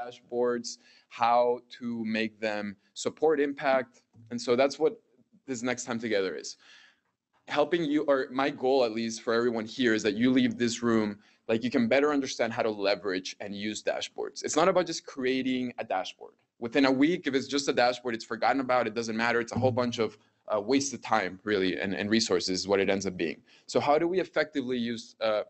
dashboards, how to make them support impact. And so that's what this next time together is. Helping you, or my goal at least for everyone here, is that you leave this room like you can better understand how to leverage and use dashboards. It's not about just creating a dashboard. Within a week, if it's just a dashboard, it's forgotten about, it doesn't matter. It's a whole bunch of wasted time, really, and, and resources is what it ends up being. So how do we effectively use uh,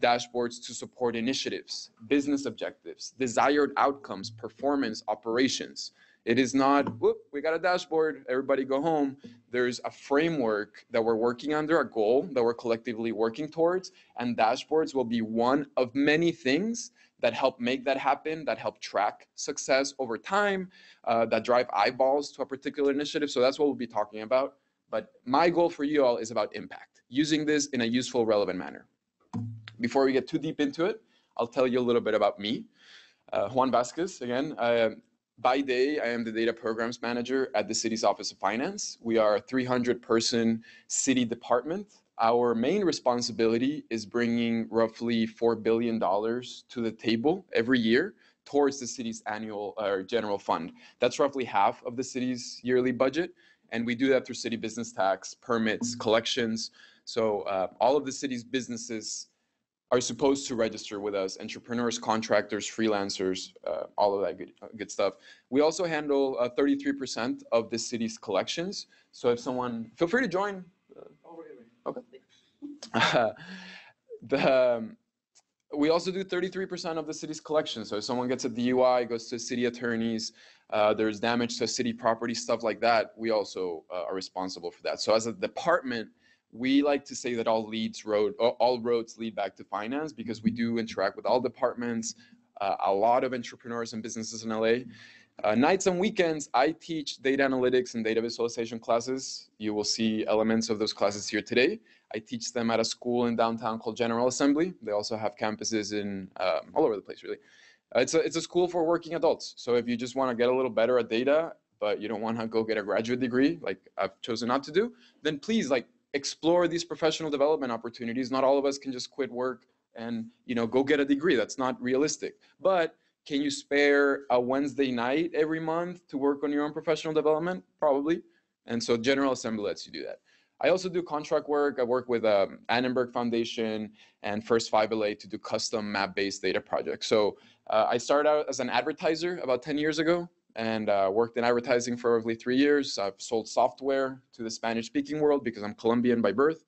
dashboards to support initiatives, business objectives, desired outcomes, performance, operations? It is not, whoop, we got a dashboard, everybody go home. There's a framework that we're working under, a goal that we're collectively working towards, and dashboards will be one of many things that help make that happen, that help track success over time, uh, that drive eyeballs to a particular initiative. So that's what we'll be talking about. But my goal for you all is about impact, using this in a useful, relevant manner. Before we get too deep into it, I'll tell you a little bit about me. Uh, Juan Vasquez, again, I, by day, I am the data programs manager at the city's Office of Finance. We are a 300 person city department. Our main responsibility is bringing roughly $4 billion to the table every year towards the city's annual or uh, general fund. That's roughly half of the city's yearly budget. And we do that through city business tax, permits, collections. So uh, all of the city's businesses are supposed to register with us entrepreneurs contractors freelancers uh, all of that good, uh, good stuff we also handle 33% uh, of the city's collections so if someone feel free to join uh, okay the um, we also do 33% of the city's collection. so if someone gets a dui goes to city attorneys uh, there's damage to city property stuff like that we also uh, are responsible for that so as a department we like to say that all leads road all roads lead back to finance because we do interact with all departments uh, a lot of entrepreneurs and businesses in la uh, nights and weekends i teach data analytics and data visualization classes you will see elements of those classes here today i teach them at a school in downtown called general assembly they also have campuses in um, all over the place really uh, it's, a, it's a school for working adults so if you just want to get a little better at data but you don't want to go get a graduate degree like i've chosen not to do then please like explore these professional development opportunities. Not all of us can just quit work and you know go get a degree. That's not realistic. But can you spare a Wednesday night every month to work on your own professional development? Probably. And so General Assembly lets you do that. I also do contract work. I work with um, Annenberg Foundation and First 5LA to do custom map-based data projects. So uh, I started out as an advertiser about 10 years ago and uh, worked in advertising for roughly three years. I've sold software to the Spanish speaking world because I'm Colombian by birth.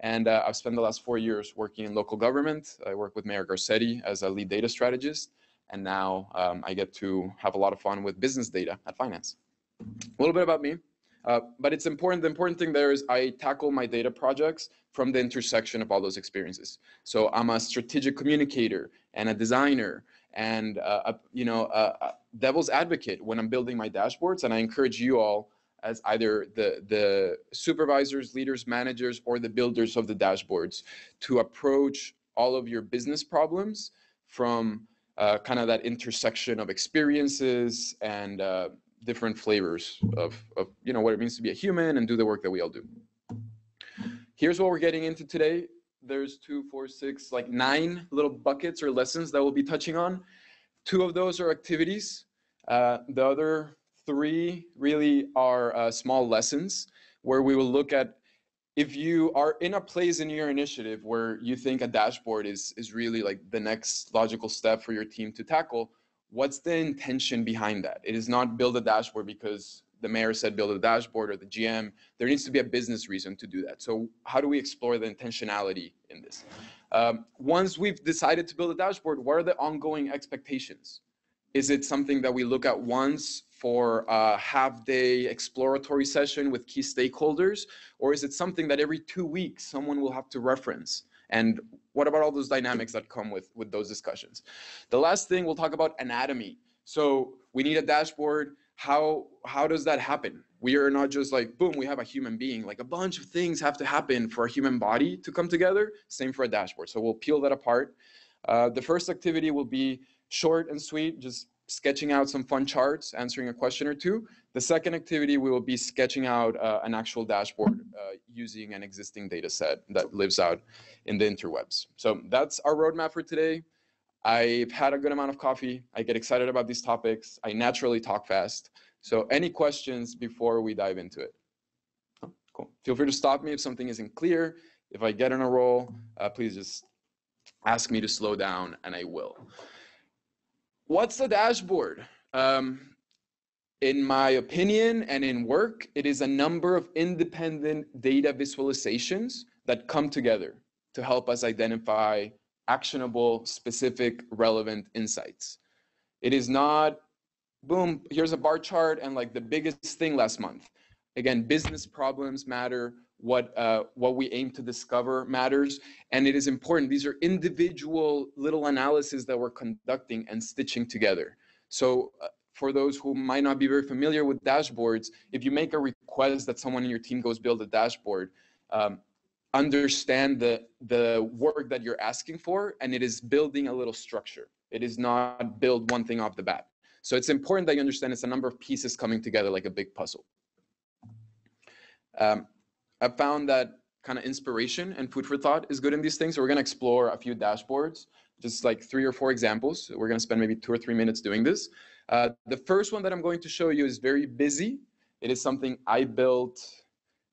And uh, I've spent the last four years working in local government. I work with Mayor Garcetti as a lead data strategist. And now um, I get to have a lot of fun with business data at finance. A little bit about me. Uh, but it's important, the important thing there is I tackle my data projects from the intersection of all those experiences. So I'm a strategic communicator and a designer and uh, a, you know a, devil's advocate when I'm building my dashboards. And I encourage you all as either the the supervisors, leaders, managers, or the builders of the dashboards to approach all of your business problems from uh, kind of that intersection of experiences and uh, different flavors of, of you know what it means to be a human and do the work that we all do. Here's what we're getting into today there's two, four, six, like nine little buckets or lessons that we'll be touching on. Two of those are activities. Uh, the other three really are uh, small lessons where we will look at if you are in a place in your initiative where you think a dashboard is is really like the next logical step for your team to tackle, what's the intention behind that? It is not build a dashboard because the mayor said build a dashboard or the GM, there needs to be a business reason to do that. So how do we explore the intentionality in this? Um, once we've decided to build a dashboard, what are the ongoing expectations? Is it something that we look at once for a half day exploratory session with key stakeholders? Or is it something that every two weeks someone will have to reference? And what about all those dynamics that come with, with those discussions? The last thing we'll talk about anatomy. So we need a dashboard how how does that happen we are not just like boom we have a human being like a bunch of things have to happen for a human body to come together same for a dashboard so we'll peel that apart uh, the first activity will be short and sweet just sketching out some fun charts answering a question or two the second activity we will be sketching out uh, an actual dashboard uh, using an existing data set that lives out in the interwebs so that's our roadmap for today I've had a good amount of coffee. I get excited about these topics. I naturally talk fast. So any questions before we dive into it? Cool. Feel free to stop me if something isn't clear. If I get in a roll, uh, please just ask me to slow down and I will. What's the dashboard? Um, in my opinion and in work, it is a number of independent data visualizations that come together to help us identify actionable, specific, relevant insights. It is not, boom, here's a bar chart and like the biggest thing last month. Again, business problems matter. What uh, what we aim to discover matters, and it is important. These are individual little analyses that we're conducting and stitching together. So, uh, for those who might not be very familiar with dashboards, if you make a request that someone in your team goes build a dashboard, um, understand the the work that you're asking for and it is building a little structure it is not build one thing off the bat so it's important that you understand it's a number of pieces coming together like a big puzzle um, i found that kind of inspiration and food for thought is good in these things. So we're going to explore a few dashboards just like three or four examples. We're going to spend maybe two or three minutes doing this. Uh, the first one that i'm going to show you is very busy. It is something i built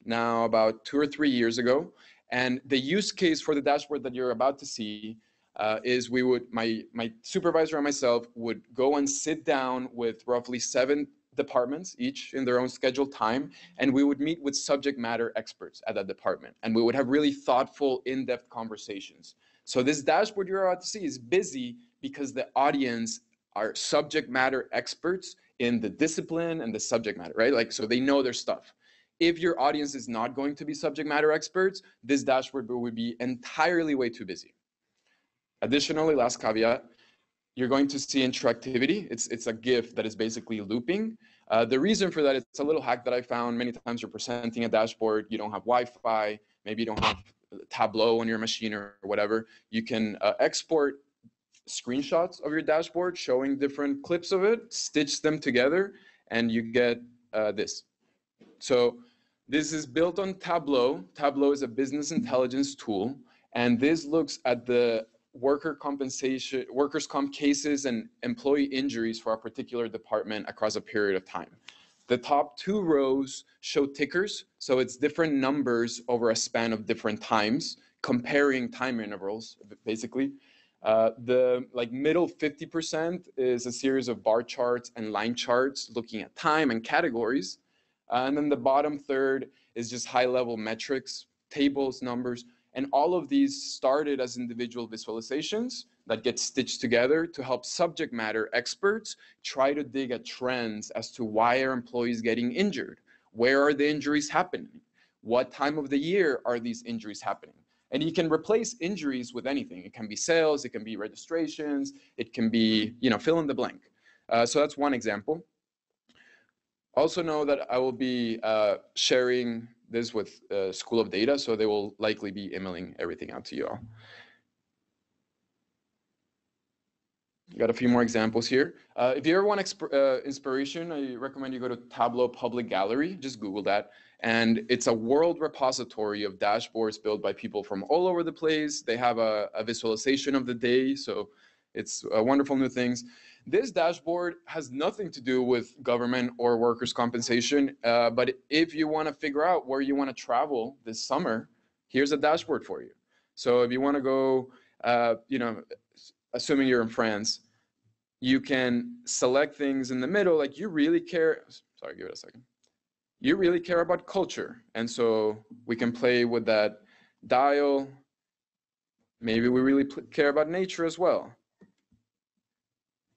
now about two or three years ago. And the use case for the dashboard that you're about to see uh, is we would, my, my supervisor and myself would go and sit down with roughly seven departments, each in their own scheduled time, and we would meet with subject matter experts at that department. And we would have really thoughtful, in-depth conversations. So this dashboard you're about to see is busy because the audience are subject matter experts in the discipline and the subject matter, right? Like, so they know their stuff. If your audience is not going to be subject matter experts, this dashboard would be entirely way too busy. Additionally, last caveat, you're going to see interactivity. It's, it's a GIF that is basically looping. Uh, the reason for that, it's a little hack that I found. Many times you're presenting a dashboard, you don't have Wi-Fi, maybe you don't have Tableau on your machine or whatever. You can uh, export screenshots of your dashboard showing different clips of it, stitch them together, and you get uh, this. So this is built on Tableau. Tableau is a business intelligence tool, and this looks at the worker compensation, workers' comp cases and employee injuries for a particular department across a period of time. The top two rows show tickers, so it's different numbers over a span of different times, comparing time intervals, basically. Uh, the like middle 50% is a series of bar charts and line charts looking at time and categories. Uh, and then the bottom third is just high level metrics, tables, numbers, and all of these started as individual visualizations that get stitched together to help subject matter experts try to dig at trends as to why are employees getting injured? Where are the injuries happening? What time of the year are these injuries happening? And you can replace injuries with anything. It can be sales, it can be registrations, it can be, you know, fill in the blank. Uh, so that's one example. Also know that I will be uh, sharing this with uh, School of Data, so they will likely be emailing everything out to you all. Got a few more examples here. Uh, if you ever want uh, inspiration, I recommend you go to Tableau Public Gallery. Just Google that. And it's a world repository of dashboards built by people from all over the place. They have a, a visualization of the day. So it's uh, wonderful new things. This dashboard has nothing to do with government or workers' compensation. Uh, but if you want to figure out where you want to travel this summer, here's a dashboard for you. So if you want to go, uh, you know, assuming you're in France, you can select things in the middle. Like you really care. Sorry, give it a second. You really care about culture. And so we can play with that dial. Maybe we really care about nature as well.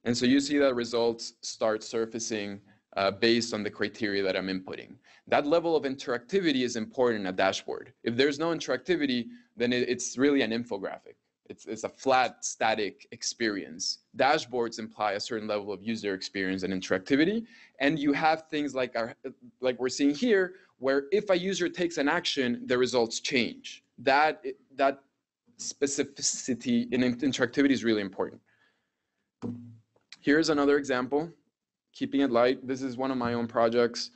And so you see that results start surfacing uh, based on the criteria that I'm inputting. That level of interactivity is important in a dashboard. If there's no interactivity, then it, it's really an infographic. It's, it's a flat, static experience. Dashboards imply a certain level of user experience and interactivity. And you have things like, our, like we're seeing here, where if a user takes an action, the results change. That, that specificity in interactivity is really important. Here's another example, keeping it light. This is one of my own projects.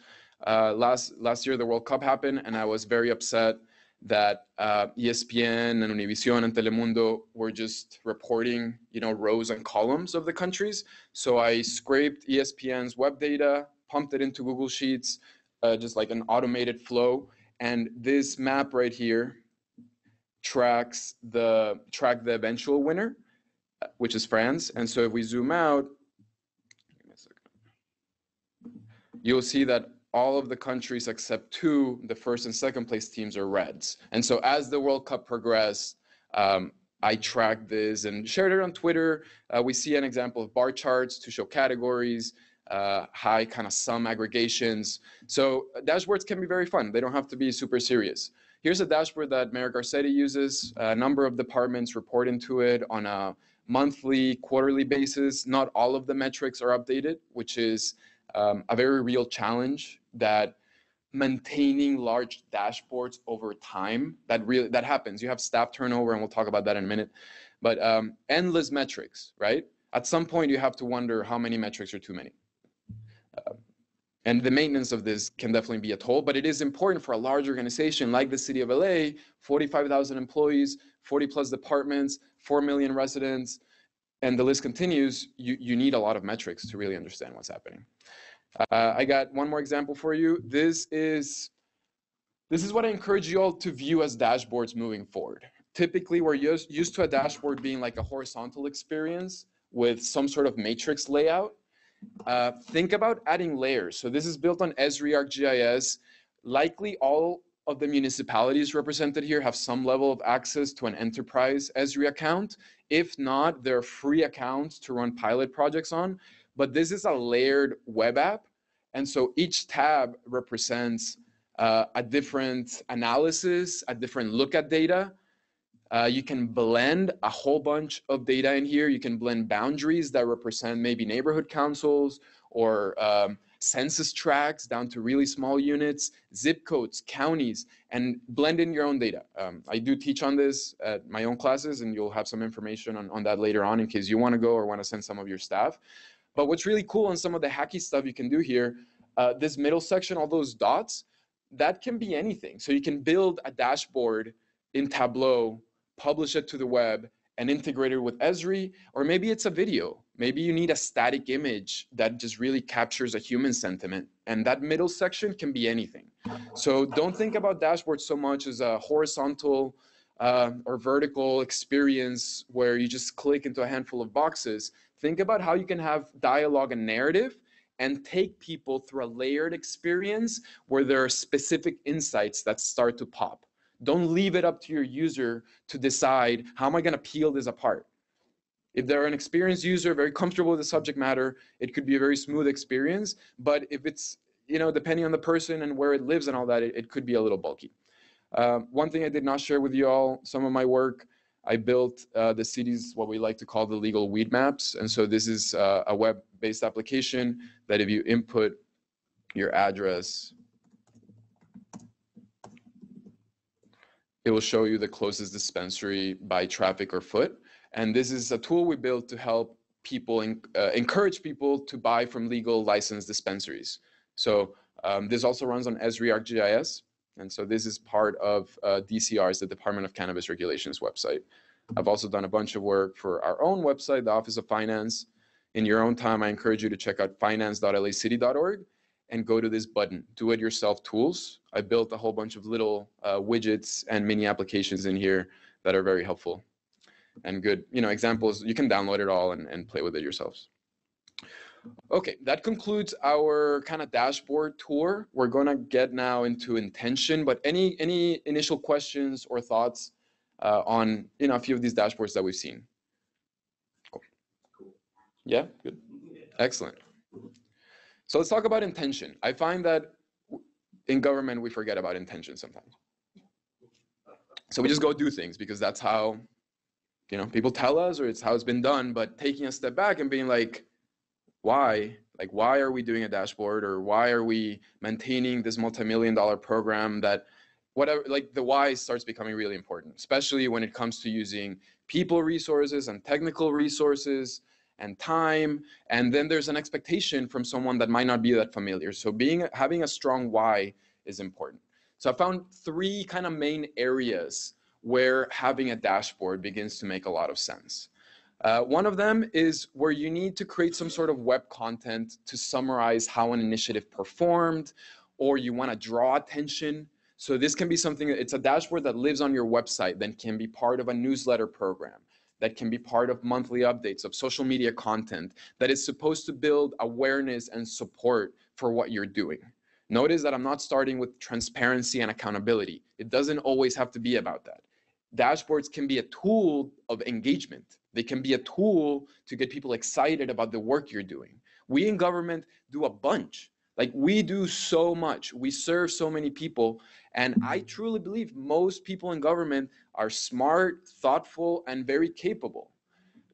Uh, last last year, the World Cup happened, and I was very upset that uh, ESPN and Univision and Telemundo were just reporting, you know, rows and columns of the countries. So I scraped ESPN's web data, pumped it into Google Sheets, uh, just like an automated flow. And this map right here tracks the track the eventual winner, uh, which is France. And so if we zoom out, you'll see that all of the countries except two, the first and second place teams are reds. And so as the World Cup progressed, um, I tracked this and shared it on Twitter. Uh, we see an example of bar charts to show categories, uh, high kind of sum aggregations. So dashboards can be very fun. They don't have to be super serious. Here's a dashboard that Mayor Garcetti uses. A number of departments report into it on a monthly, quarterly basis. Not all of the metrics are updated, which is um, a very real challenge that maintaining large dashboards over time that really that happens. You have staff turnover and we'll talk about that in a minute. But um, endless metrics right? At some point you have to wonder how many metrics are too many. Uh, and the maintenance of this can definitely be a toll but it is important for a large organization like the city of la 45000 employees 40 plus departments 4 million residents and the list continues you, you need a lot of metrics to really understand what's happening uh, I got one more example for you. This is this is what I encourage you all to view as dashboards moving forward. Typically, we're used, used to a dashboard being like a horizontal experience with some sort of matrix layout. Uh, think about adding layers. So this is built on Esri ArcGIS. Likely all of the municipalities represented here have some level of access to an enterprise Esri account. If not, there are free accounts to run pilot projects on but this is a layered web app. And so each tab represents uh, a different analysis, a different look at data. Uh, you can blend a whole bunch of data in here. You can blend boundaries that represent maybe neighborhood councils or um, census tracts down to really small units, zip codes, counties, and blend in your own data. Um, I do teach on this at my own classes, and you'll have some information on, on that later on in case you want to go or want to send some of your staff. But what's really cool on some of the hacky stuff you can do here, uh, this middle section, all those dots, that can be anything. So you can build a dashboard in Tableau, publish it to the web, and integrate it with Esri, or maybe it's a video. Maybe you need a static image that just really captures a human sentiment. And that middle section can be anything. So don't think about dashboards so much as a horizontal uh, or vertical experience where you just click into a handful of boxes. Think about how you can have dialogue and narrative and take people through a layered experience where there are specific insights that start to pop. Don't leave it up to your user to decide how am I going to peel this apart. If they're an experienced user, very comfortable with the subject matter, it could be a very smooth experience. But if it's, you know, depending on the person and where it lives and all that, it, it could be a little bulky. Uh, one thing I did not share with you all, some of my work, I built uh, the city's what we like to call the legal weed maps. And so this is uh, a web-based application that if you input your address, it will show you the closest dispensary by traffic or foot. And this is a tool we built to help people, in, uh, encourage people to buy from legal licensed dispensaries. So um, this also runs on Esri ArcGIS. And so this is part of uh, DCR's, the Department of Cannabis Regulations website. I've also done a bunch of work for our own website, the Office of Finance. In your own time, I encourage you to check out finance.lacity.org and go to this button, do it yourself tools. I built a whole bunch of little uh, widgets and mini applications in here that are very helpful and good, you know, examples. You can download it all and, and play with it yourselves. Okay, that concludes our kind of dashboard tour. We're gonna get now into intention, but any any initial questions or thoughts uh, on you know a few of these dashboards that we've seen? Cool. Yeah, good. Excellent. So let's talk about intention. I find that in government we forget about intention sometimes. So we just go do things because that's how you know people tell us or it's how it's been done. But taking a step back and being like, why? Like why are we doing a dashboard or why are we maintaining this multi-million dollar program that whatever like the why starts becoming really important especially when it comes to using people resources and technical resources and time. And then there's an expectation from someone that might not be that familiar. So being having a strong why is important. So I found three kind of main areas where having a dashboard begins to make a lot of sense. Uh, one of them is where you need to create some sort of web content to summarize how an initiative performed, or you want to draw attention. So this can be something, it's a dashboard that lives on your website, then can be part of a newsletter program, that can be part of monthly updates of social media content, that is supposed to build awareness and support for what you're doing. Notice that I'm not starting with transparency and accountability. It doesn't always have to be about that. Dashboards can be a tool of engagement. They can be a tool to get people excited about the work you're doing. We in government do a bunch. Like we do so much. We serve so many people. And I truly believe most people in government are smart, thoughtful, and very capable.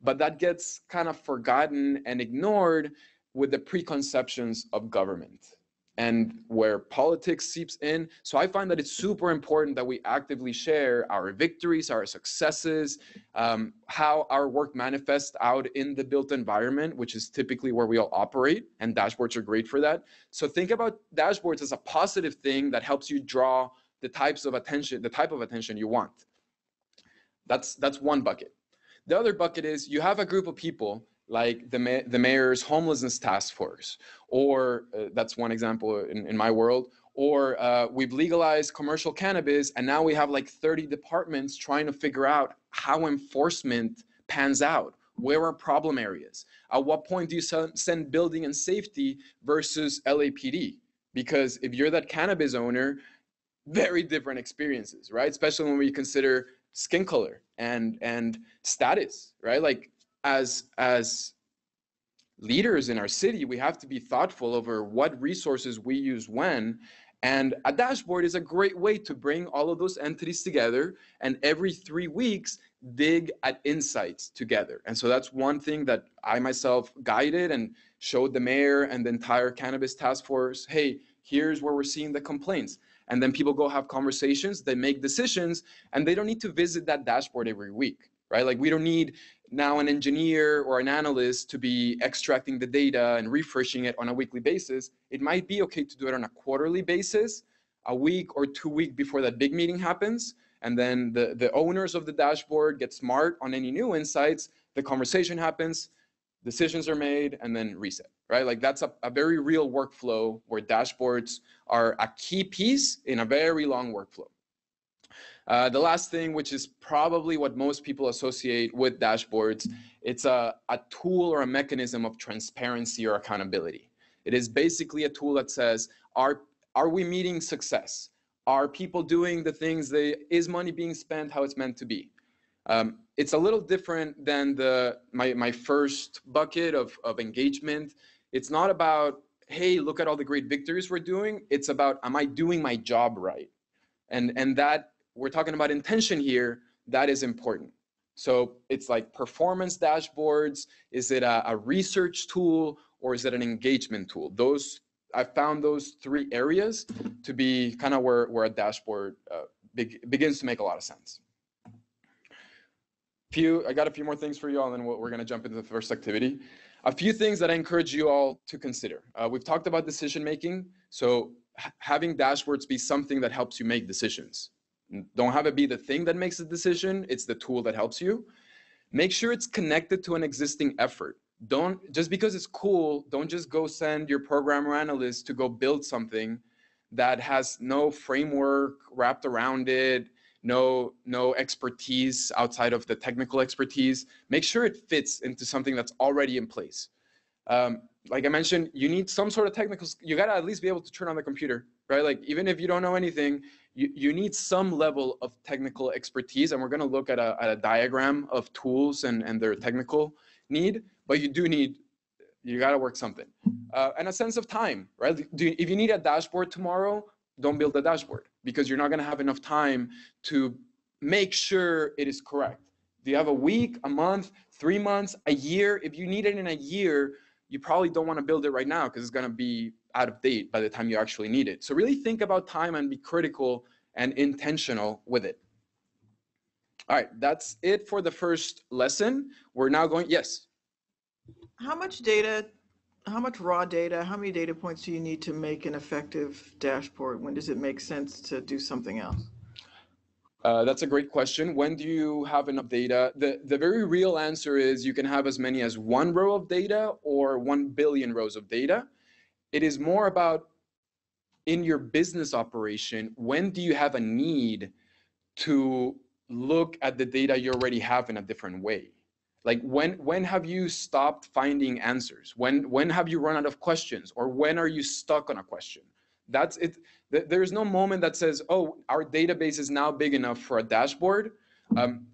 But that gets kind of forgotten and ignored with the preconceptions of government and where politics seeps in. So I find that it's super important that we actively share our victories, our successes, um, how our work manifests out in the built environment, which is typically where we all operate, and dashboards are great for that. So think about dashboards as a positive thing that helps you draw the types of attention, the type of attention you want. That's that's one bucket. The other bucket is you have a group of people like the, ma- the mayor's homelessness task force, or uh, that's one example in, in my world, or uh, we've legalized commercial cannabis and now we have like 30 departments trying to figure out how enforcement pans out. Where are problem areas? At what point do you send building and safety versus LAPD? Because if you're that cannabis owner, very different experiences, right? Especially when we consider skin color and and status, right? Like as as leaders in our city, we have to be thoughtful over what resources we use when. And a dashboard is a great way to bring all of those entities together and every three weeks dig at insights together. And so that's one thing that I myself guided and showed the mayor and the entire cannabis task force hey, here's where we're seeing the complaints. And then people go have conversations, they make decisions, and they don't need to visit that dashboard every week, right? Like we don't need now an engineer or an analyst to be extracting the data and refreshing it on a weekly basis, it might be okay to do it on a quarterly basis, a week or two week before that big meeting happens. And then the, the owners of the dashboard get smart on any new insights, the conversation happens, decisions are made, and then reset, right? Like that's a, a very real workflow where dashboards are a key piece in a very long workflow. Uh, the last thing, which is probably what most people associate with dashboards, it's a, a tool or a mechanism of transparency or accountability. It is basically a tool that says, are, are we meeting success? Are people doing the things they, is money being spent how it's meant to be? Um, it's a little different than the my, my first bucket of, of engagement. It's not about, hey, look at all the great victories we're doing. It's about, am I doing my job right? And, and that we're talking about intention here, that is important. So it's like performance dashboards. Is it a, a, research tool or is it an engagement tool? Those I found those three areas to be kind of where, where a dashboard uh, begins to make a lot of sense. Few, I got a few more things for you all, and then we're going to jump into the first activity. A few things that I encourage you all to consider. Uh, we've talked about decision making, so having dashboards be something that helps you make decisions. Don't have it be the thing that makes the decision, it's the tool that helps you. Make sure it's connected to an existing effort. Don't just because it's cool, don't just go send your programmer analyst to go build something that has no framework wrapped around it, no no expertise outside of the technical expertise. Make sure it fits into something that's already in place. Um, like I mentioned, you need some sort of technical. You got to at least be able to turn on the computer, right? Like even if you don't know anything, you, you need some level of technical expertise and we're going to look at a, at a diagram of tools and, and their technical need but you do need you got to work something. Uh, and a sense of time right? Do, if you need a dashboard tomorrow don't build a dashboard because you're not going to have enough time to make sure it is correct. Do you have a week a month three months a year if you need it in a year you probably don't want to build it right now because it's going to be out of date by the time you actually need it. So really think about time and be critical and intentional with it. All right, that's it for the first lesson. We're now going, yes. How much data how much raw data, how many data points do you need to make an effective dashboard? When does it make sense to do something else? Uh, that's a great question. When do you have enough data? The, the very real answer is you can have as many as one row of data or 1 billion rows of data. It is more about in your business operation, when do you have a need to look at the data you already have in a different way? Like when when have you stopped finding answers? When when have you run out of questions or when are you stuck on a question? That's it. There's no moment that says, "Oh, our database is now big enough for a dashboard." Um,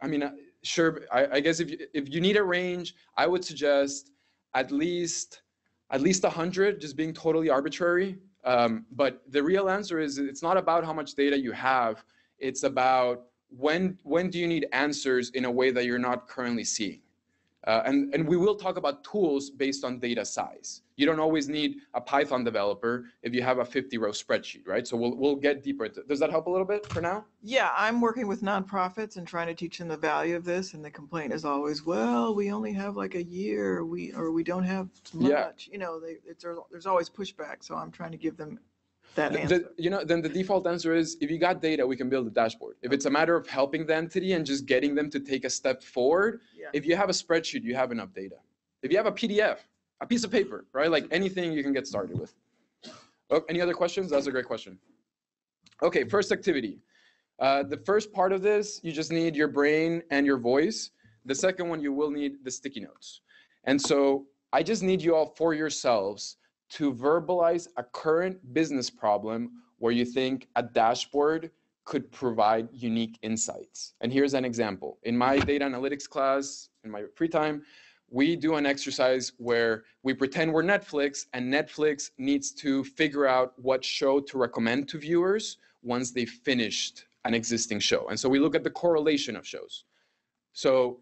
I mean, uh, sure. I, I guess if you, if you need a range, I would suggest at least at least 100, just being totally arbitrary. Um, but the real answer is it's not about how much data you have. It's about when when do you need answers in a way that you're not currently seeing? Uh, and, and we will talk about tools based on data size. You don't always need a Python developer if you have a 50 row spreadsheet, right? So we'll, we'll get deeper into Does that help a little bit for now? Yeah, I'm working with nonprofits and trying to teach them the value of this. And the complaint is always, well, we only have like a year we or we don't have much. Yeah. You know, they, it's, there's always pushback. So I'm trying to give them that answer. The, you know, then the default answer is if you got data, we can build a dashboard. If it's a matter of helping the entity and just getting them to take a step forward, yeah. if you have a spreadsheet, you have enough data. If you have a PDF, a piece of paper, right? Like anything you can get started with. Oh, any other questions? That's a great question. Okay, first activity. Uh, the first part of this, you just need your brain and your voice. The second one, you will need the sticky notes. And so I just need you all for yourselves to verbalize a current business problem where you think a dashboard could provide unique insights. And here's an example. In my data analytics class, in my free time, we do an exercise where we pretend we're Netflix and Netflix needs to figure out what show to recommend to viewers once they've finished an existing show. And so we look at the correlation of shows. So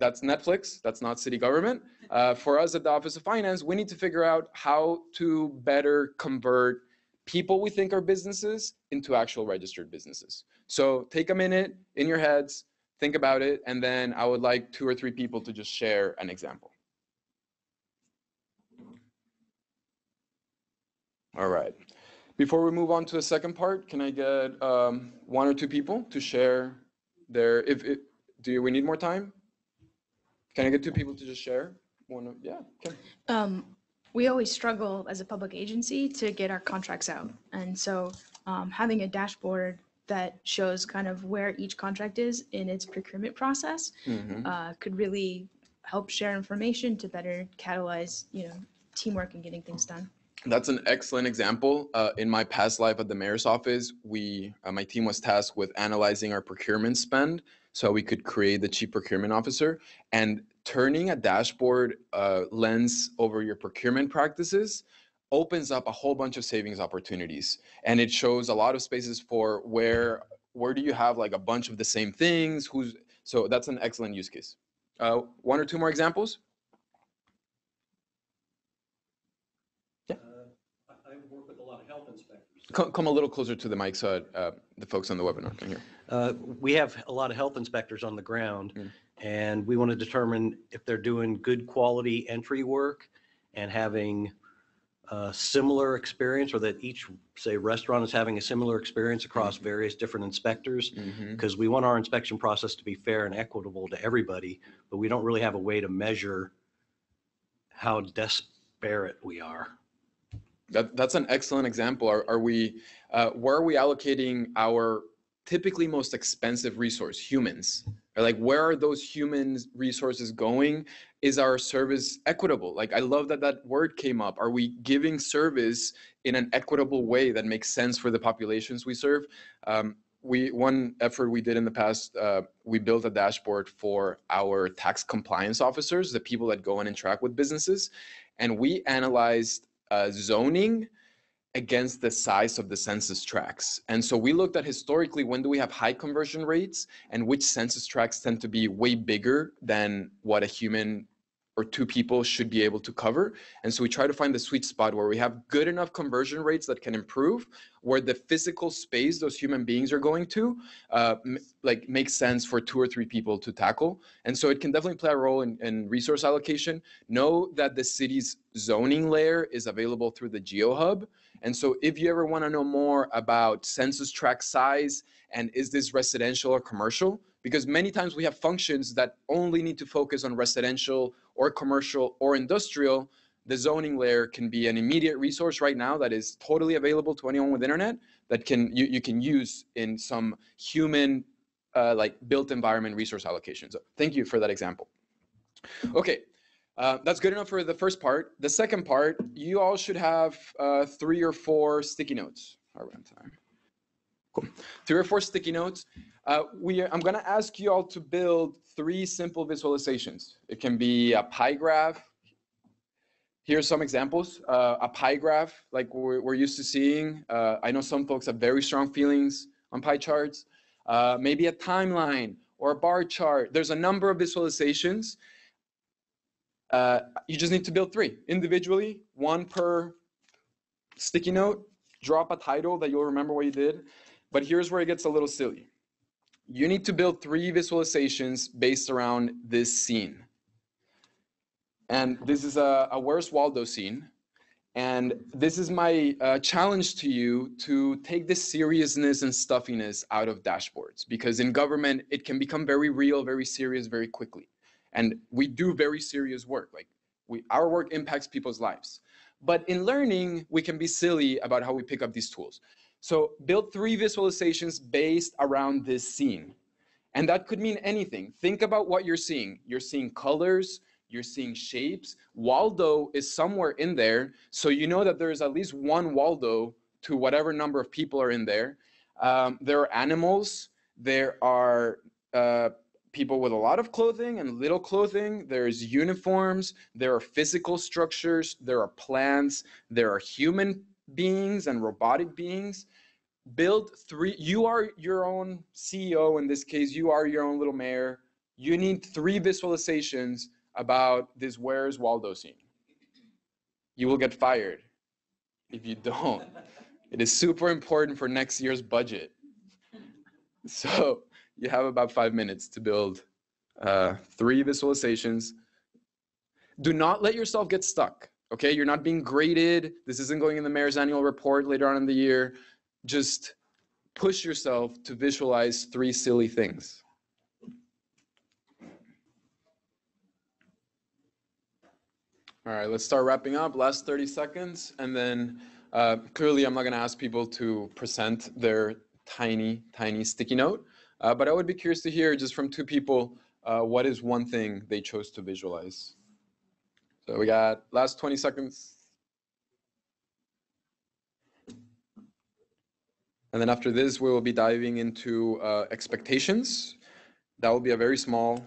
that's Netflix, that's not city government. Uh, for us at the Office of Finance, we need to figure out how to better convert people we think are businesses into actual registered businesses. So take a minute in your heads, think about it, and then I would like two or three people to just share an example. All right. Before we move on to the second part, can I get um, one or two people to share their, if, it, do we need more time? Can I get two people to just share? One, yeah, Kim. Um, we always struggle as a public agency to get our contracts out. And so um, having a dashboard that shows kind of where each contract is in its procurement process mm-hmm. uh, could really help share information to better catalyze, you know, teamwork and getting things done. That's an excellent example. Uh, in my past life at the mayor's office, we, uh, my team was tasked with analyzing our procurement spend so we could create the chief procurement officer and turning a dashboard uh, lens over your procurement practices opens up a whole bunch of savings opportunities and it shows a lot of spaces for where where do you have like a bunch of the same things who's so that's an excellent use case. Uh, one or two more examples yeah uh, I work with a lot of health inspectors. Come, come a little closer to the mic so uh, the folks on the webinar can hear. Uh, we have a lot of health inspectors on the ground, mm. and we want to determine if they're doing good quality entry work and having a similar experience, or that each, say, restaurant is having a similar experience across mm-hmm. various different inspectors. Because mm-hmm. we want our inspection process to be fair and equitable to everybody, but we don't really have a way to measure how desperate we are. That, that's an excellent example. Are, are we, uh, where are we allocating our typically most expensive resource, humans. Or like where are those human resources going? Is our service equitable? Like I love that that word came up. Are we giving service in an equitable way that makes sense for the populations we serve? Um, we one effort we did in the past, uh, we built a dashboard for our tax compliance officers, the people that go in and track with businesses, and we analyzed uh, zoning against the size of the census tracts. And so we looked at historically when do we have high conversion rates and which census tracts tend to be way bigger than what a human or two people should be able to cover. And so we try to find the sweet spot where we have good enough conversion rates that can improve, where the physical space those human beings are going to, uh, like makes sense for two or three people to tackle. And so it can definitely play a role in, in resource allocation. Know that the city's zoning layer is available through the GeoHub. And so if you ever want to know more about census tract size and is this residential or commercial, because many times we have functions that only need to focus on residential or commercial or industrial, the zoning layer can be an immediate resource right now that is totally available to anyone with internet that can you, you can use in some human uh, like built environment resource allocation. So thank you for that example. Okay, uh, that's good enough for the first part. The second part, you all should have uh, three or four sticky notes. Around time. Cool. Three or four sticky notes. Uh, we are, I'm going to ask you all to build three simple visualizations. It can be a pie graph. Here's some examples. Uh, a pie graph, like we're, we're used to seeing. Uh, I know some folks have very strong feelings on pie charts. Uh, maybe a timeline or a bar chart. There's a number of visualizations. Uh, you just need to build three individually, one per sticky note. Drop a title that you'll remember what you did. But here's where it gets a little silly you need to build three visualizations based around this scene. And this is a, a Where's Waldo scene. And this is my uh, challenge to you to take the seriousness and stuffiness out of dashboards because in government, it can become very real, very serious, very quickly. And we do very serious work. Like we, our work impacts people's lives. But in learning, we can be silly about how we pick up these tools. So build three visualizations based around this scene. And that could mean anything. Think about what you're seeing. You're seeing colors, you're seeing shapes. Waldo is somewhere in there. So you know that there is at least one Waldo to whatever number of people are in there. Um, there are animals. There are uh, people with a lot of clothing and little clothing. There's uniforms. There are physical structures. There are plants. There are human beings and robotic beings build three you are your own ceo in this case you are your own little mayor. You need three visualizations about this where's waldo scene. You will get fired if you don't. It is super important for next year's budget. So you have about five minutes to build uh, three visualizations. Do not let yourself get stuck Okay, you're not being graded. This isn't going in the mayor's annual report later on in the year. Just push yourself to visualize three silly things. All right, let's start wrapping up. Last 30 seconds. And then uh, clearly, I'm not going to ask people to present their tiny, tiny sticky note. Uh, but I would be curious to hear just from two people uh, what is one thing they chose to visualize? So we got last 20 seconds. And then after this, we will be diving into uh, expectations. That will be a very small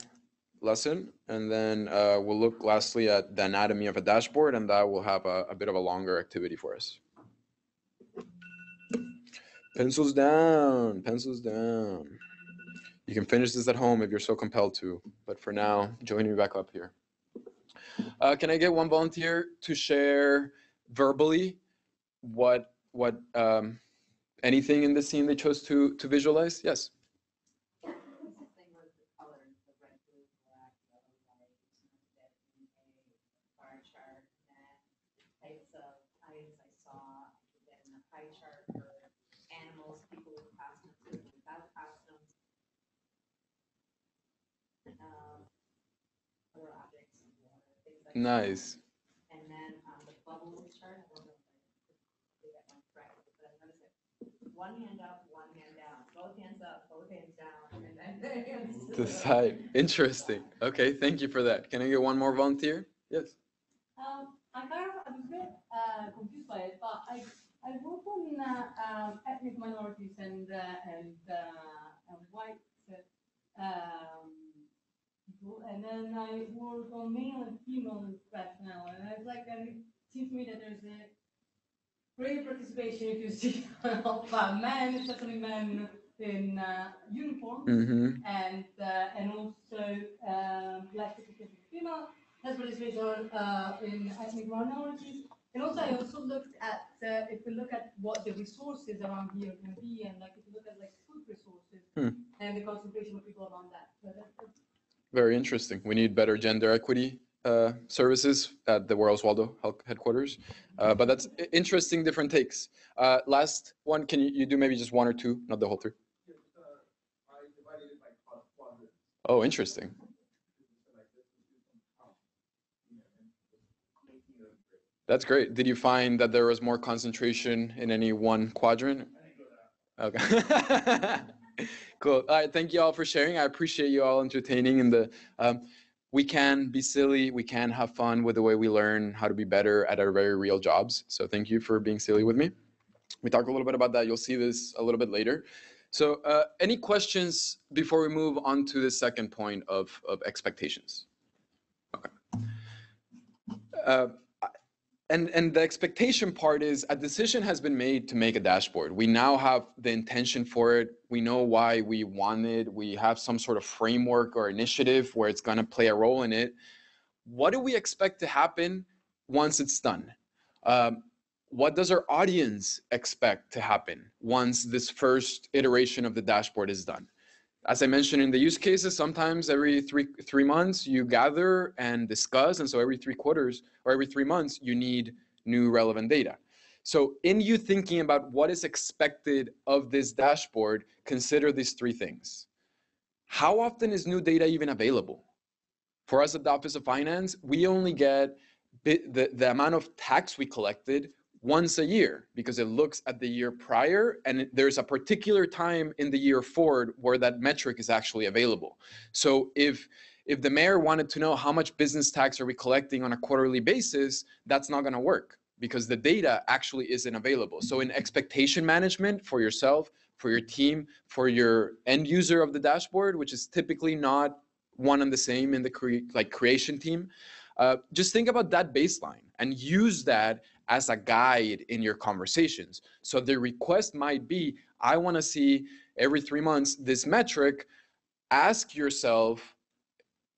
lesson. And then uh, we'll look lastly at the anatomy of a dashboard, and that will have a, a bit of a longer activity for us. Pencils down, pencils down. You can finish this at home if you're so compelled to. But for now, join me back up here. Uh, can I get one volunteer to share verbally what what um, anything in the scene they chose to to visualize? Yes. Nice. And then um, the bubble chart, I don't know if I did that one correctly, but I noticed it. One hand up, one hand down, both hands up, both hands down, and then the hands. to The side. Interesting. Okay, thank you for that. Can I get one more volunteer? Yes. Um, I'm kind of, I'm a bit uh, confused by it, but I, I work on uh, um, ethnic minorities and, uh, and, uh, and white, um, people, and then I work on male and female personnel, and it's like, and it seems to me that there's a greater participation if you see of uh, men, especially men in uh, uniform, Mm-hmm. and uh, and also um, less participation female That's what it's based on, uh, in ethnic minorities. And also, I also looked at, uh, if we look at what the resources around here can be, and like, if you look at like food resources, Hmm. and the concentration of people around that. So that's, that's Very interesting. We need better gender equity uh, services at the Oswaldo health headquarters. Uh, but that's interesting, different takes. Uh, last one, can you, you do maybe just one or two, not the whole three? Oh, interesting. That's great. Did you find that there was more concentration in any one quadrant? Okay. cool. All right. Thank you all for sharing. I appreciate you all entertaining in the. Um, we can be silly. We can have fun with the way we learn how to be better at our very real jobs. So thank you for being silly with me. We talked a little bit about that. You'll see this a little bit later. So, uh, any questions before we move on to the second point of, of expectations? Okay. Uh, and and the expectation part is a decision has been made to make a dashboard. We now have the intention for it. We know why we want it. We have some sort of framework or initiative where it's going to play a role in it. What do we expect to happen once it's done? Um, what does our audience expect to happen once this first iteration of the dashboard is done? As I mentioned in the use cases, sometimes every three three months you gather and discuss, and so every three quarters or every three months you need new relevant data. So in you thinking about what is expected of this dashboard, consider these three things. How often is new data even available? For us at the Office of Finance, we only get the, the amount of tax we collected once a year because it looks at the year prior and there's a particular time in the year forward where that metric is actually available. So if if the mayor wanted to know how much business tax are we collecting on a quarterly basis, that's not going to work because the data actually isn't available. So in expectation management for yourself, for your team, for your end user of the dashboard, which is typically not one and the same in the cre- like creation team, uh, just think about that baseline and use that as a guide in your conversations. So the request might be, I want to see every three months this metric. Ask yourself,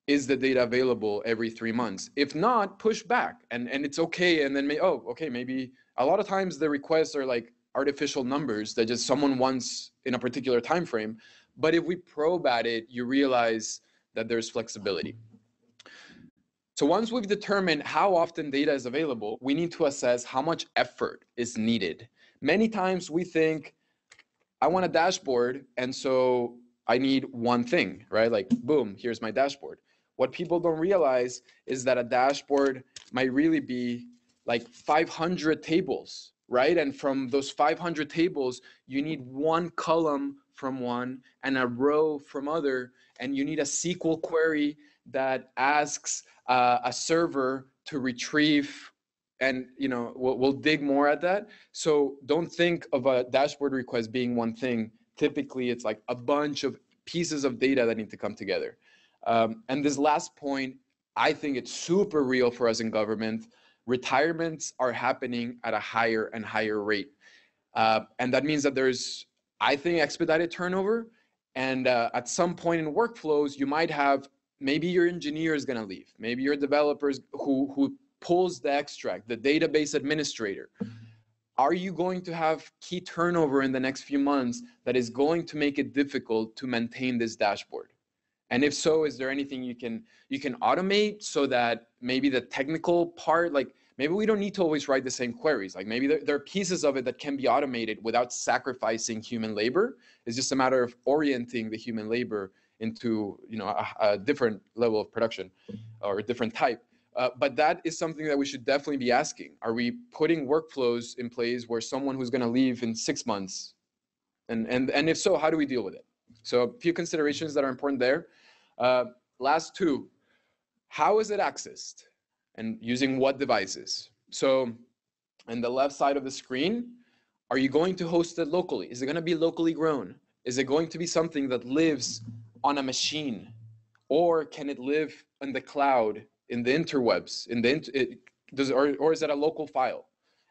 is the data available every three months? If not, push back and, and it's okay. And then, may, oh, okay, maybe a lot of times the requests are like artificial numbers that just someone wants in a particular time frame. But if we probe at it, you realize that there's flexibility. So once we've determined how often data is available, we need to assess how much effort is needed. Many times we think, I want a dashboard, and so I need one thing, right? Like, boom, here's my dashboard. What people don't realize is that a dashboard might really be like 500 tables, right? And from those 500 tables, you need one column from one and a row from other, and you need a SQL query that asks uh, a server to retrieve and you know we'll, we'll dig more at that. So don't think of a dashboard request being one thing. Typically it's like a bunch of pieces of data that need to come together. Um, and this last point i think it's super real for us in government. Retirements are happening at a higher and higher rate. Uh, and that means that there's i think expedited turnover. And uh, at some point in workflows you might have maybe your engineer is going to leave. Maybe your developers who who pulls the extract the database administrator. Are you going to have key turnover in the next few months that is going to make it difficult to maintain this dashboard? And if so is there anything you can you can automate so that maybe the technical part like maybe we don't need to always write the same queries. Like maybe there, there are pieces of it that can be automated without sacrificing human labor. It's just a matter of orienting the human labor into you know a, a different level of production or a different type. Uh, but that is something that we should definitely be asking. Are we putting workflows in place where someone who's going to leave in six months? And and and if so how do we deal with it? So a few considerations that are important there. Uh, last two how is it accessed and using what devices? So on the left side of the screen are you going to host it locally? Is it going to be locally grown? Is it going to be something that lives on a machine or can it live in the cloud in the interwebs in the it, does or, or is it a local file?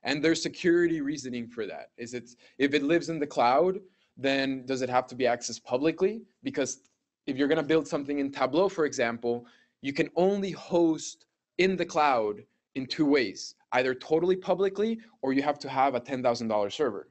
And there's security reasoning for that. Is it if it lives in the cloud then does it have to be accessed publicly? Because if you're going to build something in tableau for example you can only host in the cloud in two ways either totally publicly or you have to have a $10,000 server.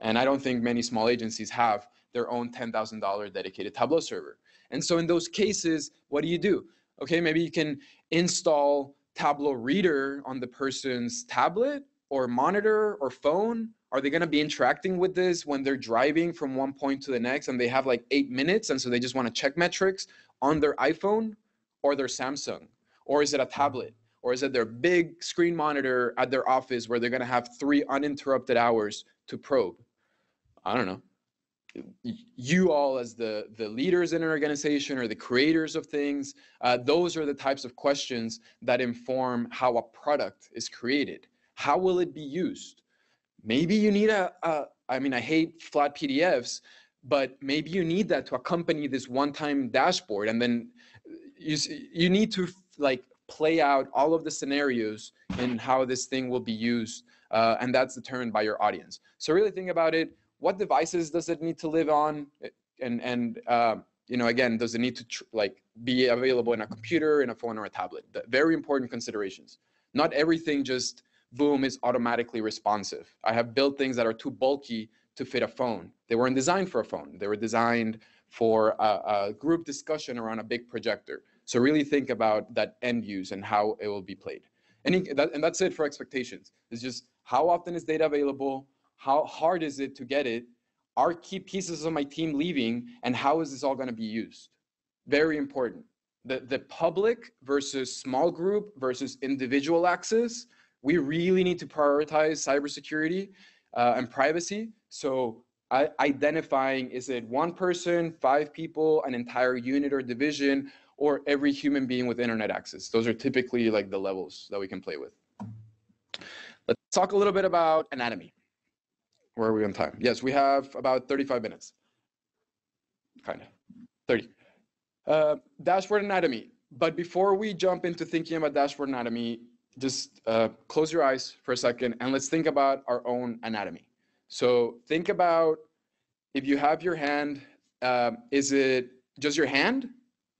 And I don't think many small agencies have their own $10,000 dedicated Tableau server. And so in those cases, what do you do? Okay, maybe you can install Tableau Reader on the person's tablet or monitor or phone. Are they going to be interacting with this when they're driving from one point to the next and they have like eight minutes and so they just want to check metrics on their iPhone or their Samsung? Or is it a tablet? Or is it their big screen monitor at their office where they're going to have three uninterrupted hours to probe? I don't know you all as the the leaders in an organization or the creators of things uh, those are the types of questions that inform how a product is created. How will it be used? Maybe you need a, a i mean i hate flat pdfs but maybe you need that to accompany this one-time dashboard. And then you you need to like play out all of the scenarios and how this thing will be used uh, and that's determined by your audience. So really think about it what devices does it need to live on? And and uh, you know again does it need to like be available in a computer in a phone or a tablet? Very important considerations. Not everything just boom is automatically responsive. I have built things that are too bulky to fit a phone. They weren't designed for a phone. They were designed for a, a group discussion around a big projector. So really think about that end use and how it will be played. And, that, and that's it for expectations. It's just how often is data available how hard is it to get it? Are key pieces of my team leaving? And how is this all going to be used? Very important. The, the public versus small group versus individual access, we really need to prioritize cybersecurity uh, and privacy. So identifying is it one person, five people, an entire unit or division, or every human being with internet access. Those are typically like the levels that we can play with. Let's talk a little bit about anatomy where are we on time? Yes, we have about 35 minutes. Kind of, 30. Uh, dashboard anatomy. But before we jump into thinking about dashboard anatomy, just uh, close your eyes for a second and let's think about our own anatomy. So think about if you have your hand, uh, is it just your hand?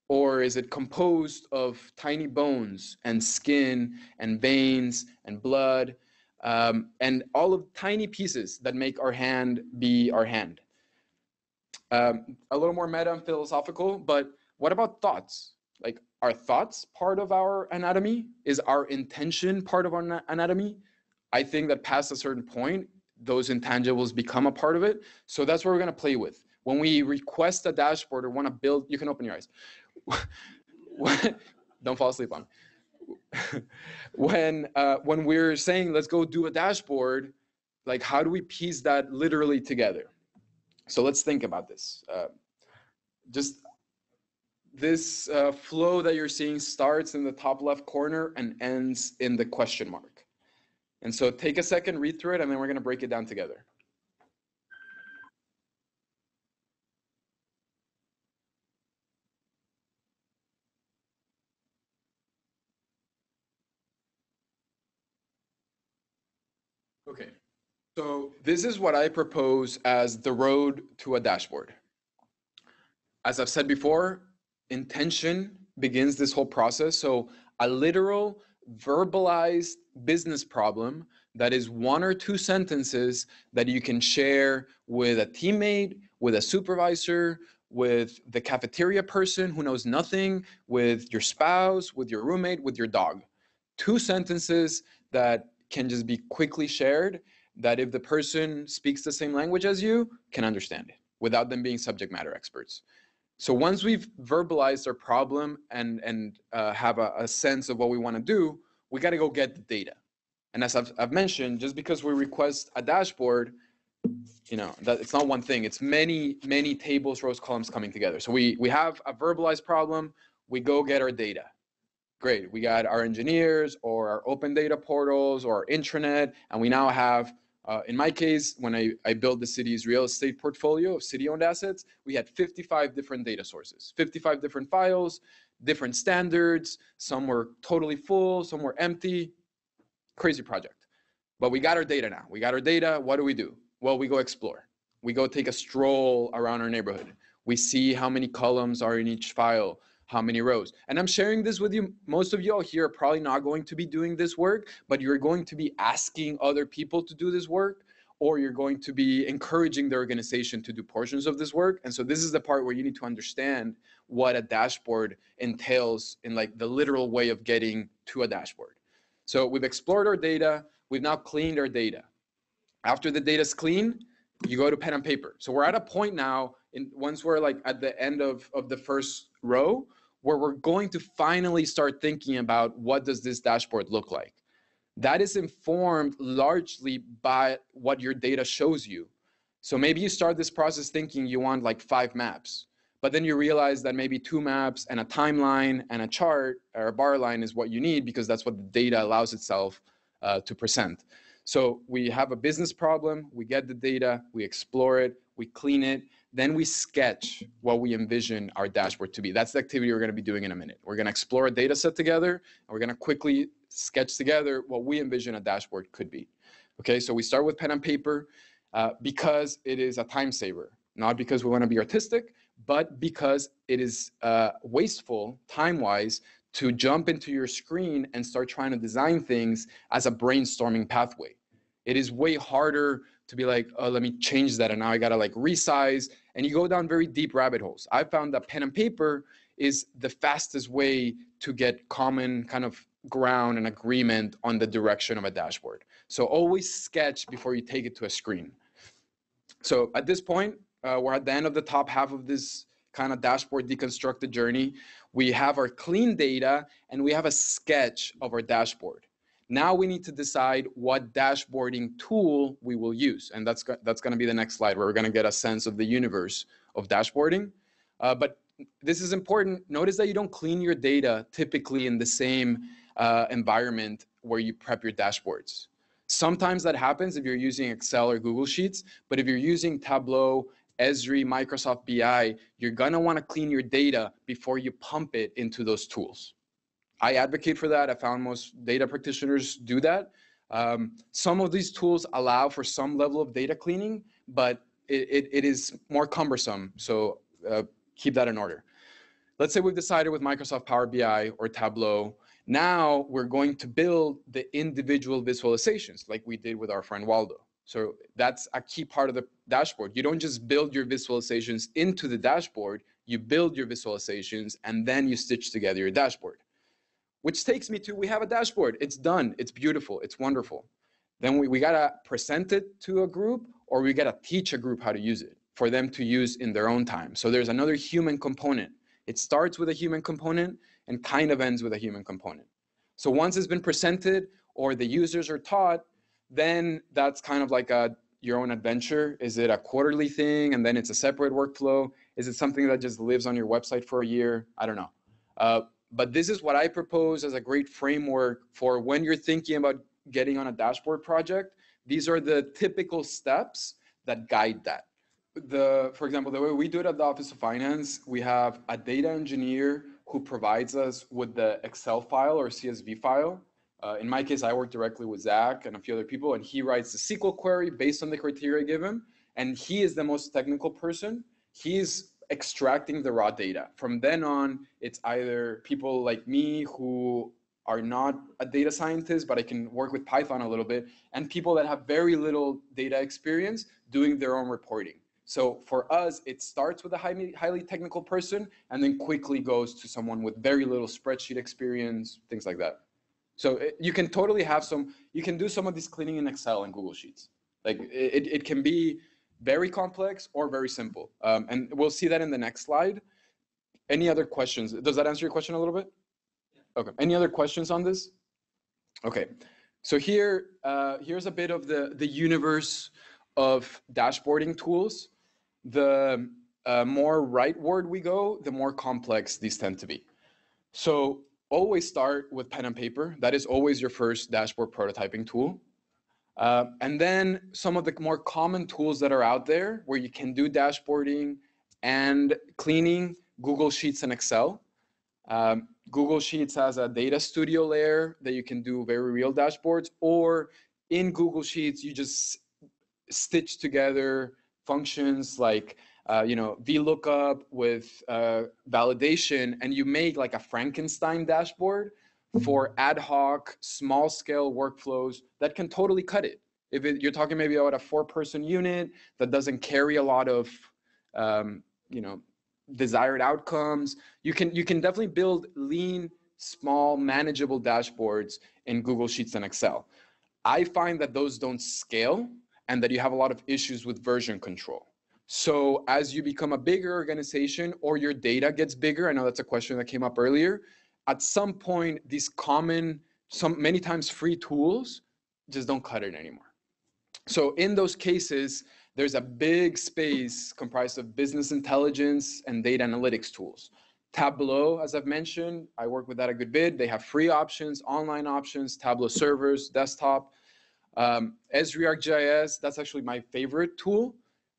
Or is it composed of tiny bones and skin and veins and blood um, and all of tiny pieces that make our hand be our hand. Um, a little more meta and philosophical, but what about thoughts? Like, are thoughts part of our anatomy? Is our intention part of our anatomy? I think that past a certain point, those intangibles become a part of it. So that's what we're going to play with. When we request a dashboard or want to build, you can open your eyes. Don't fall asleep on me. when uh, when we're saying let's go do a dashboard, like how do we piece that literally together? So let's think about this. Uh, just this uh, flow that you're seeing starts in the top left corner and ends in the question mark. And so take a second, read through it, and then we're going to break it down together. So this is what I propose as the road to a dashboard. As I've said before, intention begins this whole process. So a literal verbalized business problem that is one or two sentences that you can share with a teammate, with a supervisor, with the cafeteria person who knows nothing, with your spouse, with your roommate, with your dog. Two sentences that can just be quickly shared that if the person speaks the same language as you can understand it without them being subject matter experts. So once we've verbalized our problem and and uh, have a, a, sense of what we want to do we got to go get the data. And as I've, I've mentioned just because we request a dashboard you know that it's not one thing. It's many many tables rows columns coming together. So we we have a verbalized problem. We go get our data. Great. We got our engineers or our open data portals or our intranet, and we now have, uh, in my case, when I, I built the city's real estate portfolio of city-owned assets, we had 55 different data sources, 55 different files, different standards. Some were totally full, some were empty. Crazy project. But we got our data now. We got our data. What do we do? Well, we go explore. We go take a stroll around our neighborhood. We see how many columns are in each file how many rows. And I'm sharing this with you. Most of y'all here are probably not going to be doing this work, but you're going to be asking other people to do this work, or you're going to be encouraging the organization to do portions of this work. And so this is the part where you need to understand what a dashboard entails in like the literal way of getting to a dashboard. So we've explored our data, we've now cleaned our data. After the data's clean, you go to pen and paper. So we're at a point now, in, once we're like at the end of, of the first row, where we're going to finally start thinking about what does this dashboard look like. That is informed largely by what your data shows you. So maybe you start this process thinking you want like five maps, but then you realize that maybe two maps and a timeline and a chart or a bar line is what you need because that's what the data allows itself uh, to present. So we have a business problem, we get the data, we explore it, we clean it, then we sketch what we envision our dashboard to be. That's the activity we're gonna be doing in a minute. We're gonna explore a data set together, and we're gonna quickly sketch together what we envision a dashboard could be. Okay, so we start with pen and paper uh, because it is a time saver, not because we wanna be artistic, but because it is uh, wasteful time-wise to jump into your screen and start trying to design things as a brainstorming pathway. It is way harder to be like, oh, let me change that. And now I gotta like resize. And you go down very deep rabbit holes. I found that pen and paper is the fastest way to get common kind of ground and agreement on the direction of a dashboard. So always sketch before you take it to a screen. So at this point, uh, we're at the end of the top half of this kind of dashboard deconstructed journey. We have our clean data and we have a sketch of our dashboard. Now we need to decide what dashboarding tool we will use. And that's, that's gonna be the next slide where we're gonna get a sense of the universe of dashboarding. Uh, but this is important. Notice that you don't clean your data typically in the same uh, environment where you prep your dashboards. Sometimes that happens if you're using Excel or Google Sheets, but if you're using Tableau Esri, Microsoft BI, you're gonna wanna clean your data before you pump it into those tools. I advocate for that. I found most data practitioners do that. Um, some of these tools allow for some level of data cleaning, but it, it, it is more cumbersome. So uh, keep that in order. Let's say we've decided with Microsoft Power BI or Tableau, now we're going to build the individual visualizations like we did with our friend Waldo. So that's a key part of the dashboard. You don't just build your visualizations into the dashboard, you build your visualizations and then you stitch together your dashboard. Which takes me to, we have a dashboard. It's done, it's beautiful, it's wonderful. Then we, we gotta present it to a group or we gotta teach a group how to use it for them to use in their own time. So there's another human component. It starts with a human component and kind of ends with a human component. So once it's been presented or the users are taught, then that's kind of like a your own adventure? Is it a quarterly thing and then it's a separate workflow? Is it something that just lives on your website for a year? I don't know. Uh, but this is what I propose as a great framework for when you're thinking about getting on a dashboard project. These are the typical steps that guide that. The, for example, the way we do it at the Office of Finance, we have a data engineer who provides us with the Excel file or CSV file uh, in my case, I work directly with Zach and a few other people, and he writes the SQL query based on the criteria given. And he is the most technical person. He's extracting the raw data. From then on, it's either people like me who are not a data scientist, but I can work with Python a little bit, and people that have very little data experience doing their own reporting. So for us, it starts with a highly, highly technical person and then quickly goes to someone with very little spreadsheet experience, things like that. So it, you can totally have some, you can do some of this cleaning in Excel and Google Sheets. Like it, it can be very complex or very simple. Um, and we'll see that in the next slide. Any other questions? Does that answer your question a little bit? Okay. Any other questions on this? Okay. So here, uh, here's a bit of the, the universe of dashboarding tools. The uh, more rightward we go, the more complex these tend to be. So always start with pen and paper. That is always your first dashboard prototyping tool. Uh, and then some of the more common tools that are out there where you can do dashboarding and cleaning, Google Sheets and Excel. Um, Google Sheets has a data studio layer that you can do very real dashboards, or in Google Sheets, you just stitch together functions like uh, you know, VLOOKUP with uh, validation, and you make like a Frankenstein dashboard for ad hoc, small scale workflows that can totally cut it. If it, you're talking maybe about a four person unit that doesn't carry a lot of, um, you know, desired outcomes, you can you can definitely build lean, small, manageable dashboards in Google Sheets and Excel. I find that those don't scale and that you have a lot of issues with version control. So as you become a bigger organization or your data gets bigger, I know that's a question that came up earlier. At some point, these common, some many times free tools just don't cut it anymore. So in those cases, there's a big space comprised of business intelligence and data analytics tools. Tableau, as I've mentioned, I work with that a good bit. They have free options, online options, Tableau servers, desktop. Um, Esri ArcGIS, that's actually my favorite tool.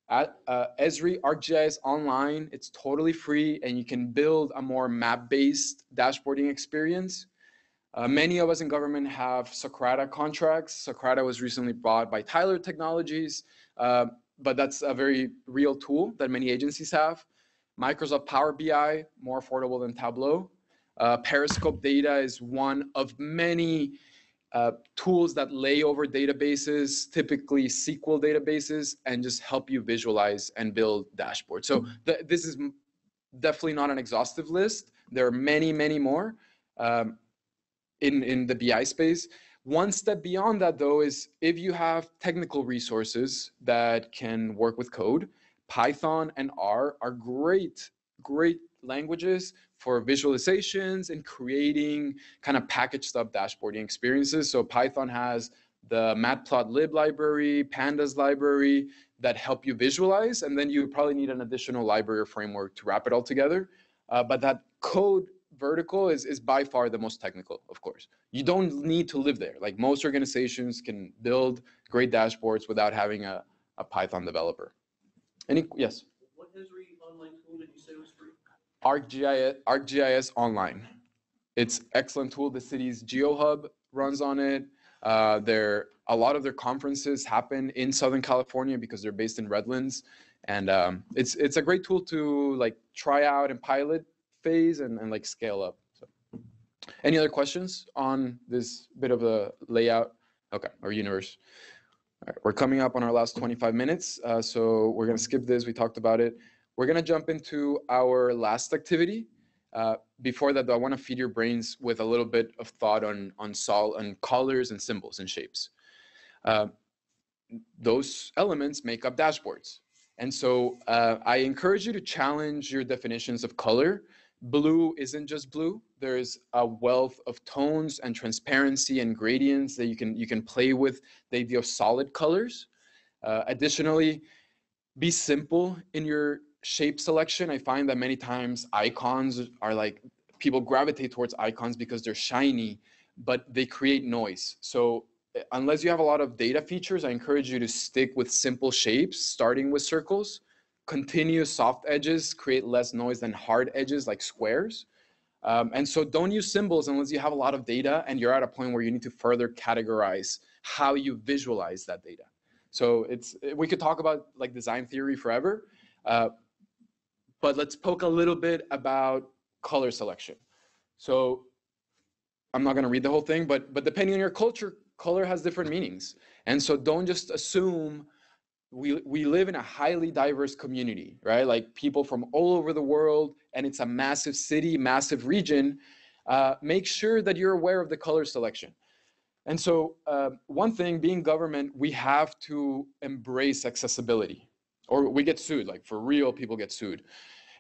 At uh, Esri ArcGIS Online, it's totally free and you can build a more map-based dashboarding experience. Uh, many of us in government have Socrata contracts. Socrata was recently bought by Tyler Technologies, uh, but that's a very real tool that many agencies have. Microsoft Power BI, more affordable than Tableau. Uh, Periscope data is one of many uh, tools that lay over databases, typically SQL databases, and just help you visualize and build dashboards. So th this is definitely not an exhaustive list. There are many, many more um, in, in the BI space. One step beyond that, though, is if you have technical resources that can work with code, Python and R are great, great languages for visualizations and creating kind of packaged up dashboarding experiences. So Python has the matplotlib library, pandas library that help you visualize, and then you probably need an additional library or framework to wrap it all together. Uh, but that code vertical is, is by far the most technical, of course. You don't need to live there. Like most organizations can build great dashboards without having a, a Python developer. Any, yes? What Esri online tool did you say was free? ArcGIS, ArcGIS Online. It's excellent tool. The city's GeoHub runs on it. Uh, there, a lot of their conferences happen in Southern California because they're based in Redlands, and um, it's it's a great tool to like try out and pilot phase and, and like scale up. So, any other questions on this bit of a layout? Okay, our universe. All right, we're coming up on our last 25 minutes, uh, so we're gonna skip this. We talked about it. We're gonna jump into our last activity. Uh, before that, though, I want to feed your brains with a little bit of thought on on sol on colors and symbols and shapes. Uh, those elements make up dashboards, and so uh, I encourage you to challenge your definitions of color. Blue isn't just blue. There's a wealth of tones and transparency and gradients that you can you can play with the idea of solid colors. Uh, additionally, be simple in your shape selection, I find that many times icons are like people gravitate towards icons because they're shiny, but they create noise. So eh, unless you have a lot of data features, I encourage you to stick with simple shapes, starting with circles. Continuous soft edges create less noise than hard edges like squares. Um, and so don't use symbols unless you have a lot of data and you're at a point where you need to further categorize how you visualize that data. So it's eh, we could talk about like design theory forever, uh, but let's poke a little bit about color selection. So I'm not going to read the whole thing, but but depending on your culture, color has different meanings. And so don't just assume we we live in a highly diverse community, right? Like people from all over the world, and it's a massive city, massive region. Uh, make sure that you're aware of the color selection. And so, uh, one thing, being government, we have to embrace accessibility, or we get sued. Like for real, people get sued.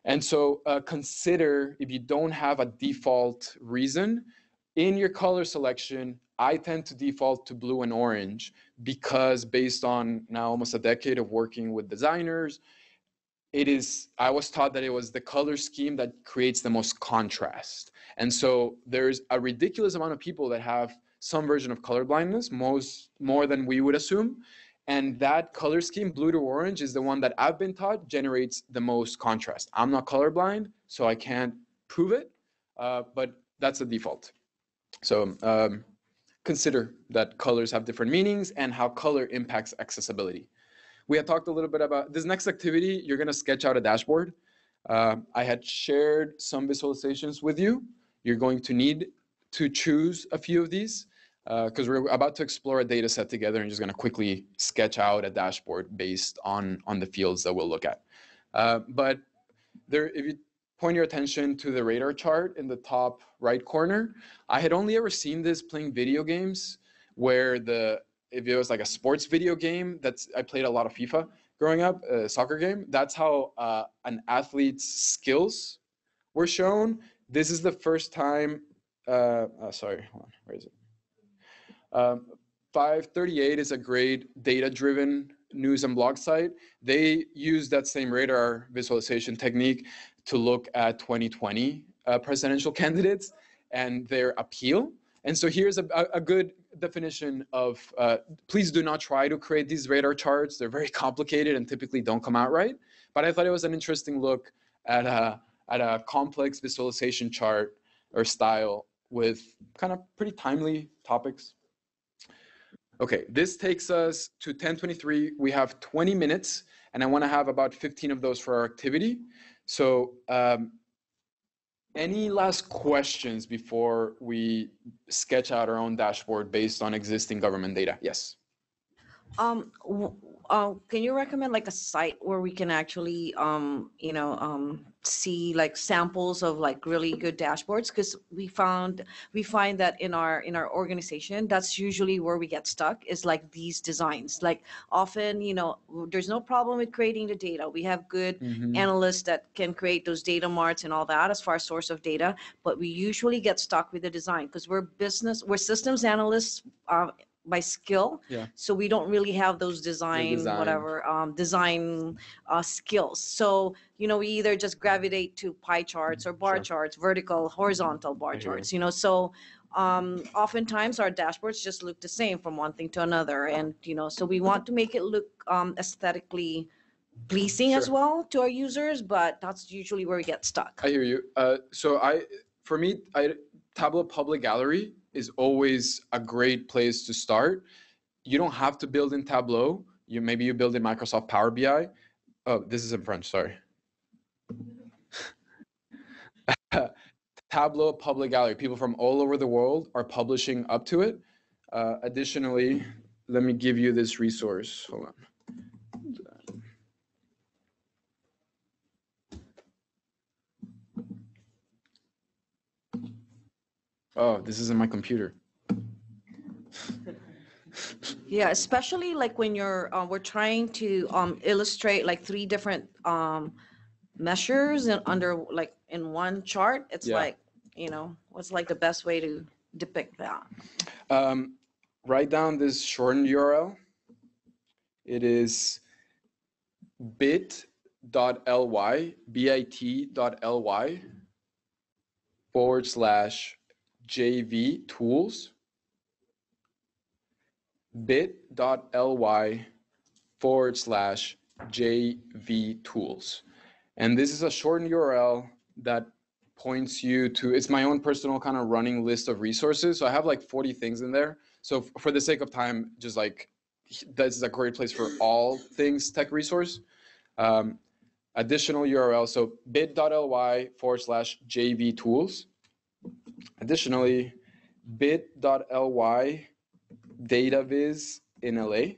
And so uh, consider if you don't have a default reason in your color selection, I tend to default to blue and orange because based on now almost a decade of working with designers, it is, I was taught that it was the color scheme that creates the most contrast. And so there's a ridiculous amount of people that have some version of color blindness, most more than we would assume. And that color scheme, blue to orange, is the one that I've been taught generates the most contrast. I'm not colorblind, so I can't prove it, uh, but that's the default. So um, consider that colors have different meanings and how color impacts accessibility. we had talked a little bit about this next activity. You're going to sketch out a dashboard. Uh, I had shared some visualizations with you. You're going to need to choose a few of these because we're about to explore a data set together and just going to quickly sketch out a dashboard based on, on the fields that we'll look at. Uh, but there, if you point your attention to the radar chart in the top right corner, I had only ever seen this playing video games where the if it was like a sports video game that's I played a lot of FIFA growing up, a soccer game. That's how uh, an athlete's skills were shown. This is the first time. Uh, oh, sorry, hold on, where is it? Um, 538 is a great data-driven news and blog site. They use that same radar visualization technique to look at 2020 uh, presidential candidates and their appeal. And so here's a, a good definition of, uh, please do not try to create these radar charts. They're very complicated and typically don't come out right. But I thought it was an interesting look at a, at a complex visualization chart or style with kind of pretty timely topics. Okay, this takes us to 1023. We have 20 minutes, and I want to have about 15 of those for our activity. So um, any last questions before we sketch out our own dashboard based on existing government data? Yes. Um, uh, can you recommend like a site where we can actually, um, you know, um, see like samples of like really good dashboards? Because we found, we find that in our, in our organization, that's usually where we get stuck is like these designs. Like often, you know, there's no problem with creating the data. We have good Mhm. analysts that can create those data marts and all that as far as source of data, but we usually get stuck with the design because we're business, we're systems analysts uh, by skill. Yeah. So we don't really have those design, design. whatever, um, design uh, skills. So, you know, we either just gravitate to pie charts or bar Sure. charts, vertical, horizontal bar I hear you. charts, you know, so um, oftentimes our dashboards just look the same from one thing to another. And, you know, so we want to make it look um, aesthetically pleasing as well to our users, but that's usually where we get stuck. I hear you. Uh, so I, for me, I, Tableau Public Gallery is always a great place to start. You don't have to build in Tableau. You maybe you build in Microsoft Power BI. Oh, this is in French. Sorry. Tableau Public Gallery. People from all over the world are publishing up to it. Uh, additionally, let me give you this resource. Hold on. Oh, this isn't my computer. Yeah, especially like when you're, uh, we're trying to, um, illustrate like three different, um, measures and under, like, in one chart, it's Yeah. like, you know, what's like the best way to depict that? Um, write down this shortened URL. It is bit.ly, bit.ly forward slash JV tools. bit.ly forward slash JV tools. And this is a shortened URL that points you to, it's my own personal kind of running list of resources. So I have like 40 things in there. So for the sake of time, just like this is a great place for all things tech resource. Um, additional URL, so bit.ly forward slash JV tools. Additionally, bit.ly dataviz in LA.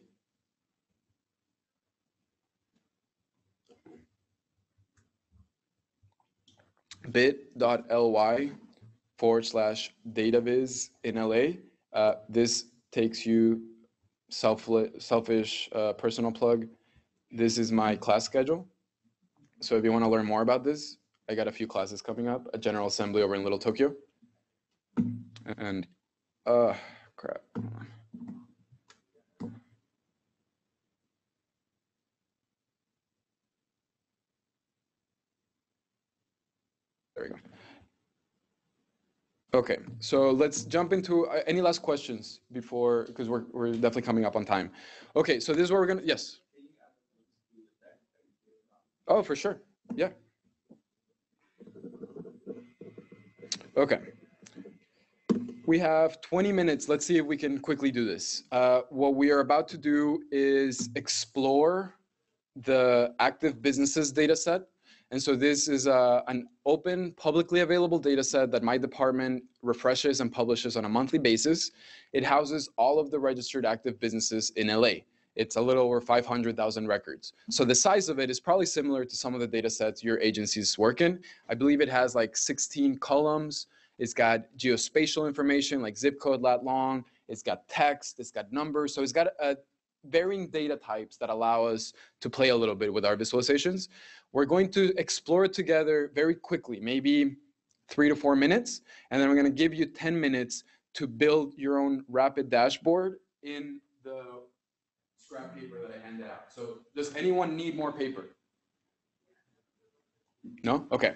bit.ly forward slash dataviz in LA. Uh, this takes you self selfish uh, personal plug. This is my class schedule. So if you want to learn more about this, I got a few classes coming up at General Assembly over in Little Tokyo. And uh crap. There we go. Okay, so let's jump into uh, any last questions before, because we're, we're definitely coming up on time. Okay, so this is where we're gonna, yes. Oh, for sure, yeah. Okay. We have 20 minutes. Let's see if we can quickly do this. Uh, what we are about to do is explore the active businesses data set. And so this is a, an open, publicly available data set that my department refreshes and publishes on a monthly basis. It houses all of the registered active businesses in LA. It's a little over 500,000 records. So the size of it is probably similar to some of the data sets your agencies work in. I believe it has like 16 columns. It's got geospatial information like zip code, lat long. It's got text, it's got numbers. So it's got a varying data types that allow us to play a little bit with our visualizations. We're going to explore it together very quickly, maybe three to four minutes. And then we're going to give you 10 minutes to build your own rapid dashboard in the scrap paper that I handed out. So does anyone need more paper? No? Okay.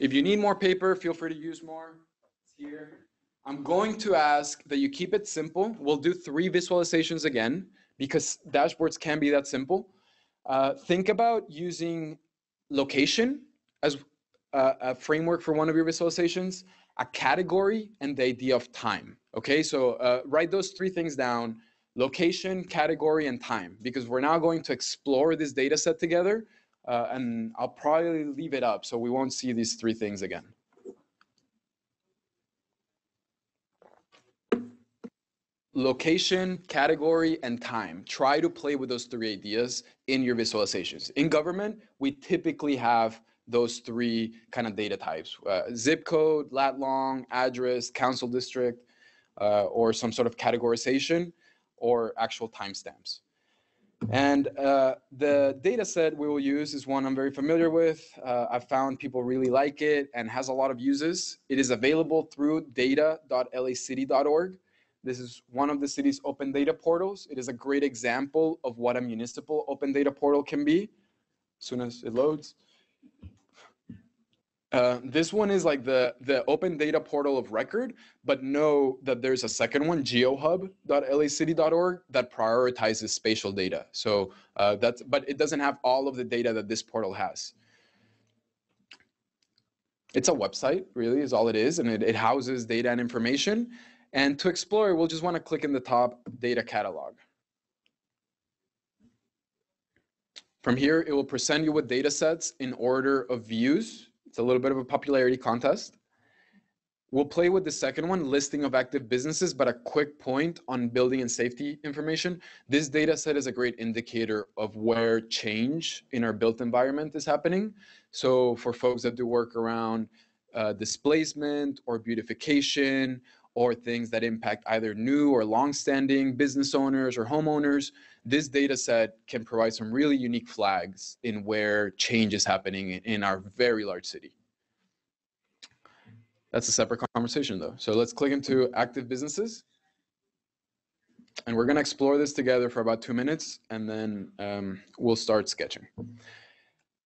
If you need more paper, feel free to use more. Here. I'm going to ask that you keep it simple. We'll do three visualizations again because dashboards can be that simple. Uh, think about using location as a, a framework for one of your visualizations, a category, and the idea of time. Okay, so uh, write those three things down location, category, and time, because we're now going to explore this data set together. Uh, and I'll probably leave it up so we won't see these three things again. Location, category, and time. Try to play with those three ideas in your visualizations. In government, we typically have those three kind of data types, uh, zip code, lat long, address, council district, uh, or some sort of categorization or actual timestamps. And uh, the data set we will use is one I'm very familiar with. Uh, I've found people really like it and has a lot of uses. It is available through data.lacity.org. This is one of the city's open data portals. It is a great example of what a municipal open data portal can be. As soon as it loads. Uh, this one is like the, the open data portal of record, but know that there's a second one, geohub.lacity.org, that prioritizes spatial data. So uh, that's, but it doesn't have all of the data that this portal has. It's a website, really, is all it is, and it, it houses data and information. And to explore, we'll just want to click in the top data catalog. From here, it will present you with data sets in order of views it's a little bit of a popularity contest. We'll play with the second one, listing of active businesses, but a quick point on building and safety information. This data set is a great indicator of where change in our built environment is happening. So for folks that do work around uh, displacement or beautification or things that impact either new or long-standing business owners or homeowners, this data set can provide some really unique flags in where change is happening in our very large city. That's a separate conversation though. So let's click into active businesses. And we're gonna explore this together for about two minutes and then um, we'll start sketching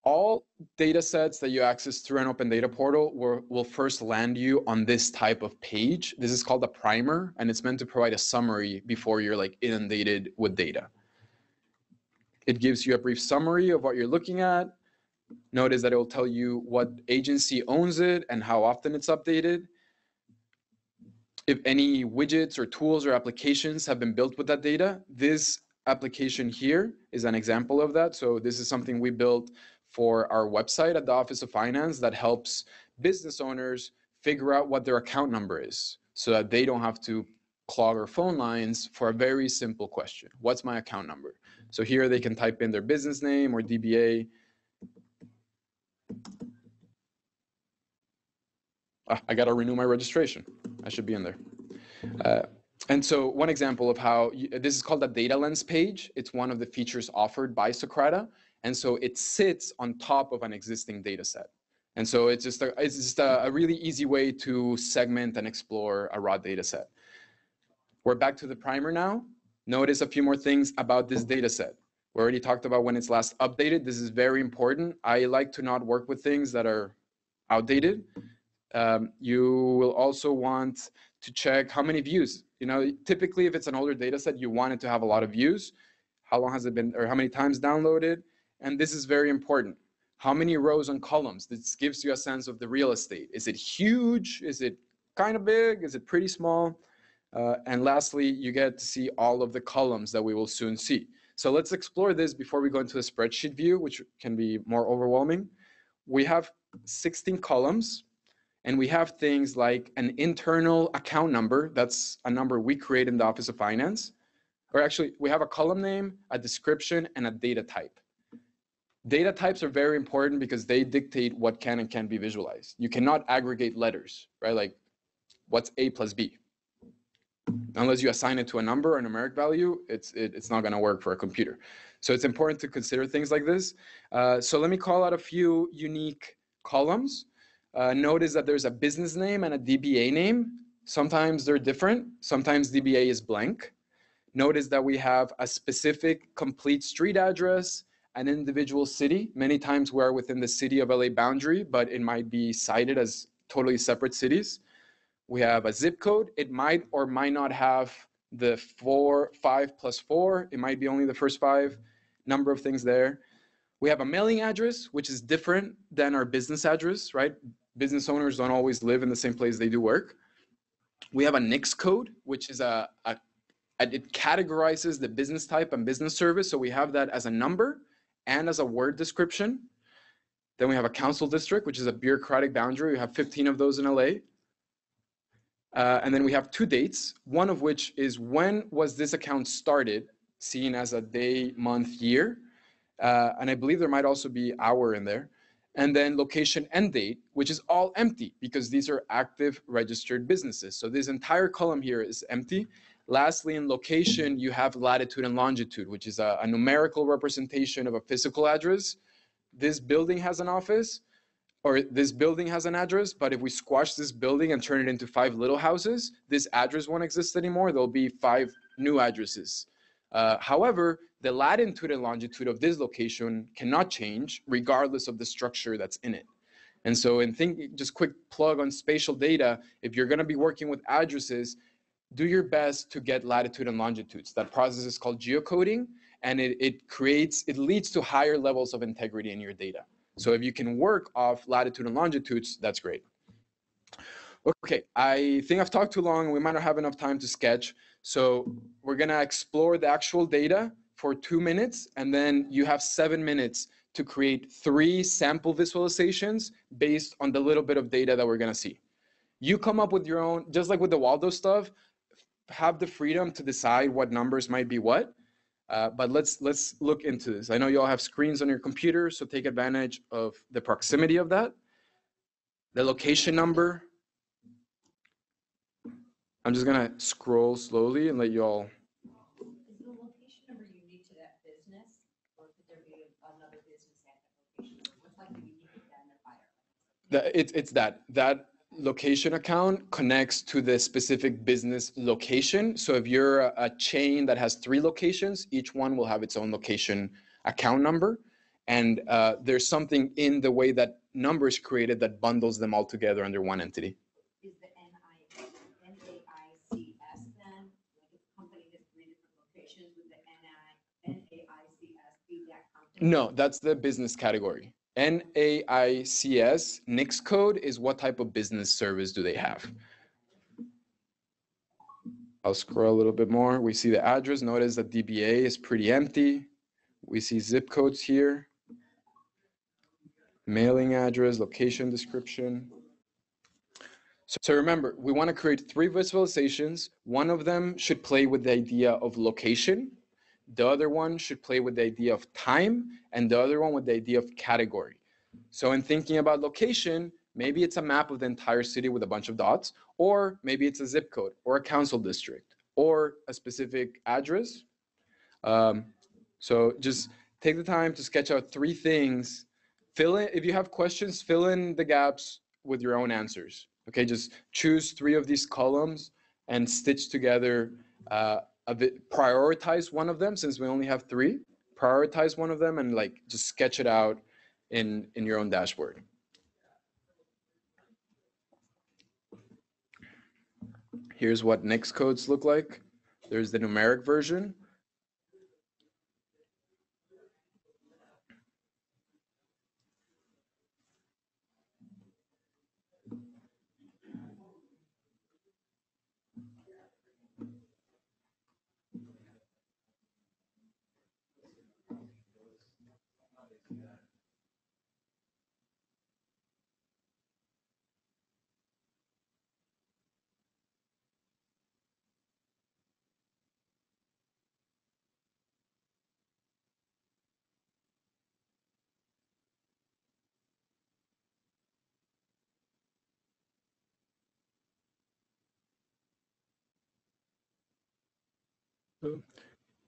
all data sets that you access through an open data portal will, will first land you on this type of page. This is called a primer, and it's meant to provide a summary before you're like inundated with data. It gives you a brief summary of what you're looking at. Notice that it will tell you what agency owns it and how often it's updated. If any widgets or tools or applications have been built with that data, this application here is an example of that. So this is something we built for our website at the Office of Finance that helps business owners figure out what their account number is so that they don't have to clog our phone lines for a very simple question. What's my account number? So here they can type in their business name or DBA. Ah, I got to renew my registration. I should be in there. Uh, and so one example of how you, this is called a data lens page. It's one of the features offered by Socrata. And so it sits on top of an existing data set. And so it's just a, it's just a, a really easy way to segment and explore a raw data set. We're back to the primer now. Notice a few more things about this data set. We already talked about when it's last updated. This is very important. I like to not work with things that are outdated. Um, you will also want to check how many views. You know, typically if it's an older data set, you want it to have a lot of views. How long has it been, or how many times downloaded? And this is very important. How many rows and columns? This gives you a sense of the real estate. Is it huge? Is it kind of big? Is it pretty small? Uh, and lastly, you get to see all of the columns that we will soon see. So let's explore this before we go into the spreadsheet view, which can be more overwhelming. We have 16 columns and we have things like an internal account number. That's a number we create in the Office of Finance. Or actually, we have a column name, a description, and a data type. Data types are very important because they dictate what can and can't be visualized. You cannot aggregate letters, right? Like, what's A plus B? Unless you assign it to a number or a numeric value, it's, it, it's not gonna work for a computer. So it's important to consider things like this. Uh, so let me call out a few unique columns. Uh, notice that there's a business name and a DBA name. Sometimes they're different. Sometimes DBA is blank. Notice that we have a specific complete street address, an individual city. Many times we're within the city of LA boundary, but it might be cited as totally separate cities. We have a zip code. It might or might not have the four, five plus four. It might be only the first five. Number of things there. We have a mailing address, which is different than our business address, right? Business owners don't always live in the same place they do work. We have a NAICS code, which is a, a it categorizes the business type and business service. So we have that as a number and as a word description. Then we have a council district, which is a bureaucratic boundary. We have 15 of those in LA. Uh, and then we have two dates, one of which is when was this account started, seen as a day, month, year. Uh, and I believe there might also be hour in there. And then location and date, which is all empty because these are active registered businesses. So this entire column here is empty. Lastly, in location, you have latitude and longitude, which is a, a, numerical representation of a physical address. This building has an office, or this building has an address, but if we squash this building and turn it into five little houses, this address won't exist anymore. There'll be five new addresses. Uh, however, the latitude and longitude of this location cannot change regardless of the structure that's in it. And so in think, just quick plug on spatial data, if you're gonna be working with addresses, do your best to get latitude and longitudes. That process is called geocoding, and it, it creates, it leads to higher levels of integrity in your data. So if you can work off latitude and longitudes, that's great. Okay, I think I've talked too long. We might not have enough time to sketch. So we're gonna explore the actual data for two minutes, and then you have seven minutes to create three sample visualizations based on the little bit of data that we're gonna see. You come up with your own, just like with the Waldo stuff, have the freedom to decide what numbers might be what. Uh, but let's let's look into this. I know you all have screens on your computer, so take advantage of the proximity of that. The location number. I'm just gonna scroll slowly and let you all. Is the location number unique to that business, or could there be another business at that location? What's like the unique identifier? The, it, it's that that location account connects to the specific business location. So if you're a, a, chain that has three locations, each one will have its own location account number. And uh, there's something in the way that number is created that bundles them all together under one entity. Is the NAICS then, like if a company has three different locations, would the NAICS be that company? No, that's the business category. NAICS, NICS code is what type of business service do they have? I'll scroll a little bit more. We see the address. Notice that DBA is pretty empty. We see zip codes here. Mailing address, location description. So, so remember, we want to create three visualizations. One of them should play with the idea of location. The other one should play with the idea of time, and the other one with the idea of category. So in thinking about location, maybe it's a map of the entire city with a bunch of dots, or maybe it's a zip code, or a council district, or a specific address. Um, so just take the time to sketch out three things. Fill in, if you have questions, fill in the gaps with your own answers. Okay, just choose three of these columns and stitch together uh, bit, prioritize one of them since we only have three. Prioritize one of them and like just sketch it out in in your own dashboard. Here's what NAICS codes look like. There's the numeric version.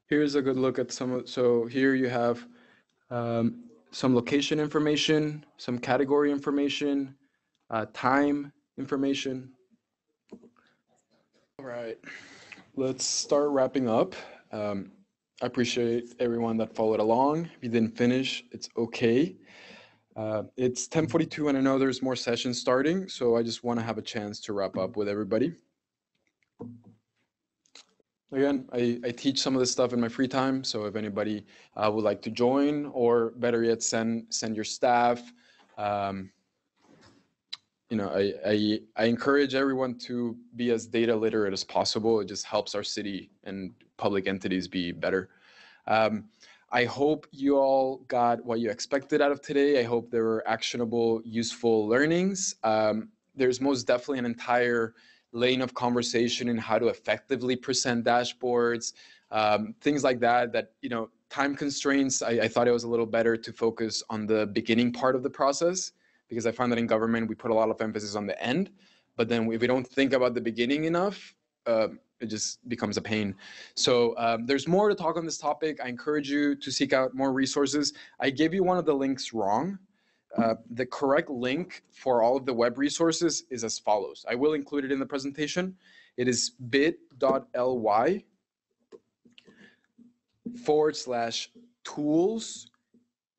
Here's a good look at some of, so here you have um, some location information, some category information, uh, time information. All right, let's start wrapping up. Um, I appreciate everyone that followed along. If you didn't finish, it's okay. Uh, it's 10:42 and I know there's more sessions starting, so I just want to have a chance to wrap up with everybody. Again, I, I teach some of this stuff in my free time, so if anybody uh, would like to join, or better yet, send send your staff. Um, you know, I, I I encourage everyone to be as data literate as possible. It just helps our city and public entities be better. Um, I hope you all got what you expected out of today. I hope there were actionable, useful learnings. Um, there's most definitely an entire lane of conversation and how to effectively present dashboards, um, things like that. That you know, time constraints. I, I thought it was a little better to focus on the beginning part of the process because I find that in government we put a lot of emphasis on the end, but then if we don't think about the beginning enough, uh, it just becomes a pain. So um, there's more to talk on this topic. I encourage you to seek out more resources. I gave you one of the links wrong. Uh, the correct link for all of the web resources is as follows. I will include it in the presentation. It is bit.ly forward slash tools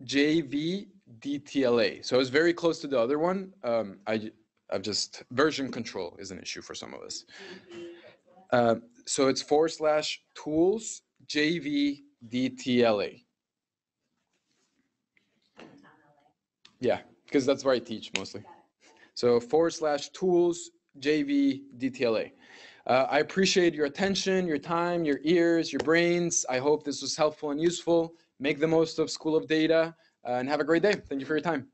JVDTLA. So it's very close to the other one. Um, I, I've just, version control is an issue for some of us. Uh, so it's forward slash tools JVDTLA. Yeah, because that's where I teach mostly. So forward slash tools JV DTLA. Uh, I appreciate your attention, your time, your ears, your brains. I hope this was helpful and useful. Make the most of School of Data uh, and have a great day. Thank you for your time.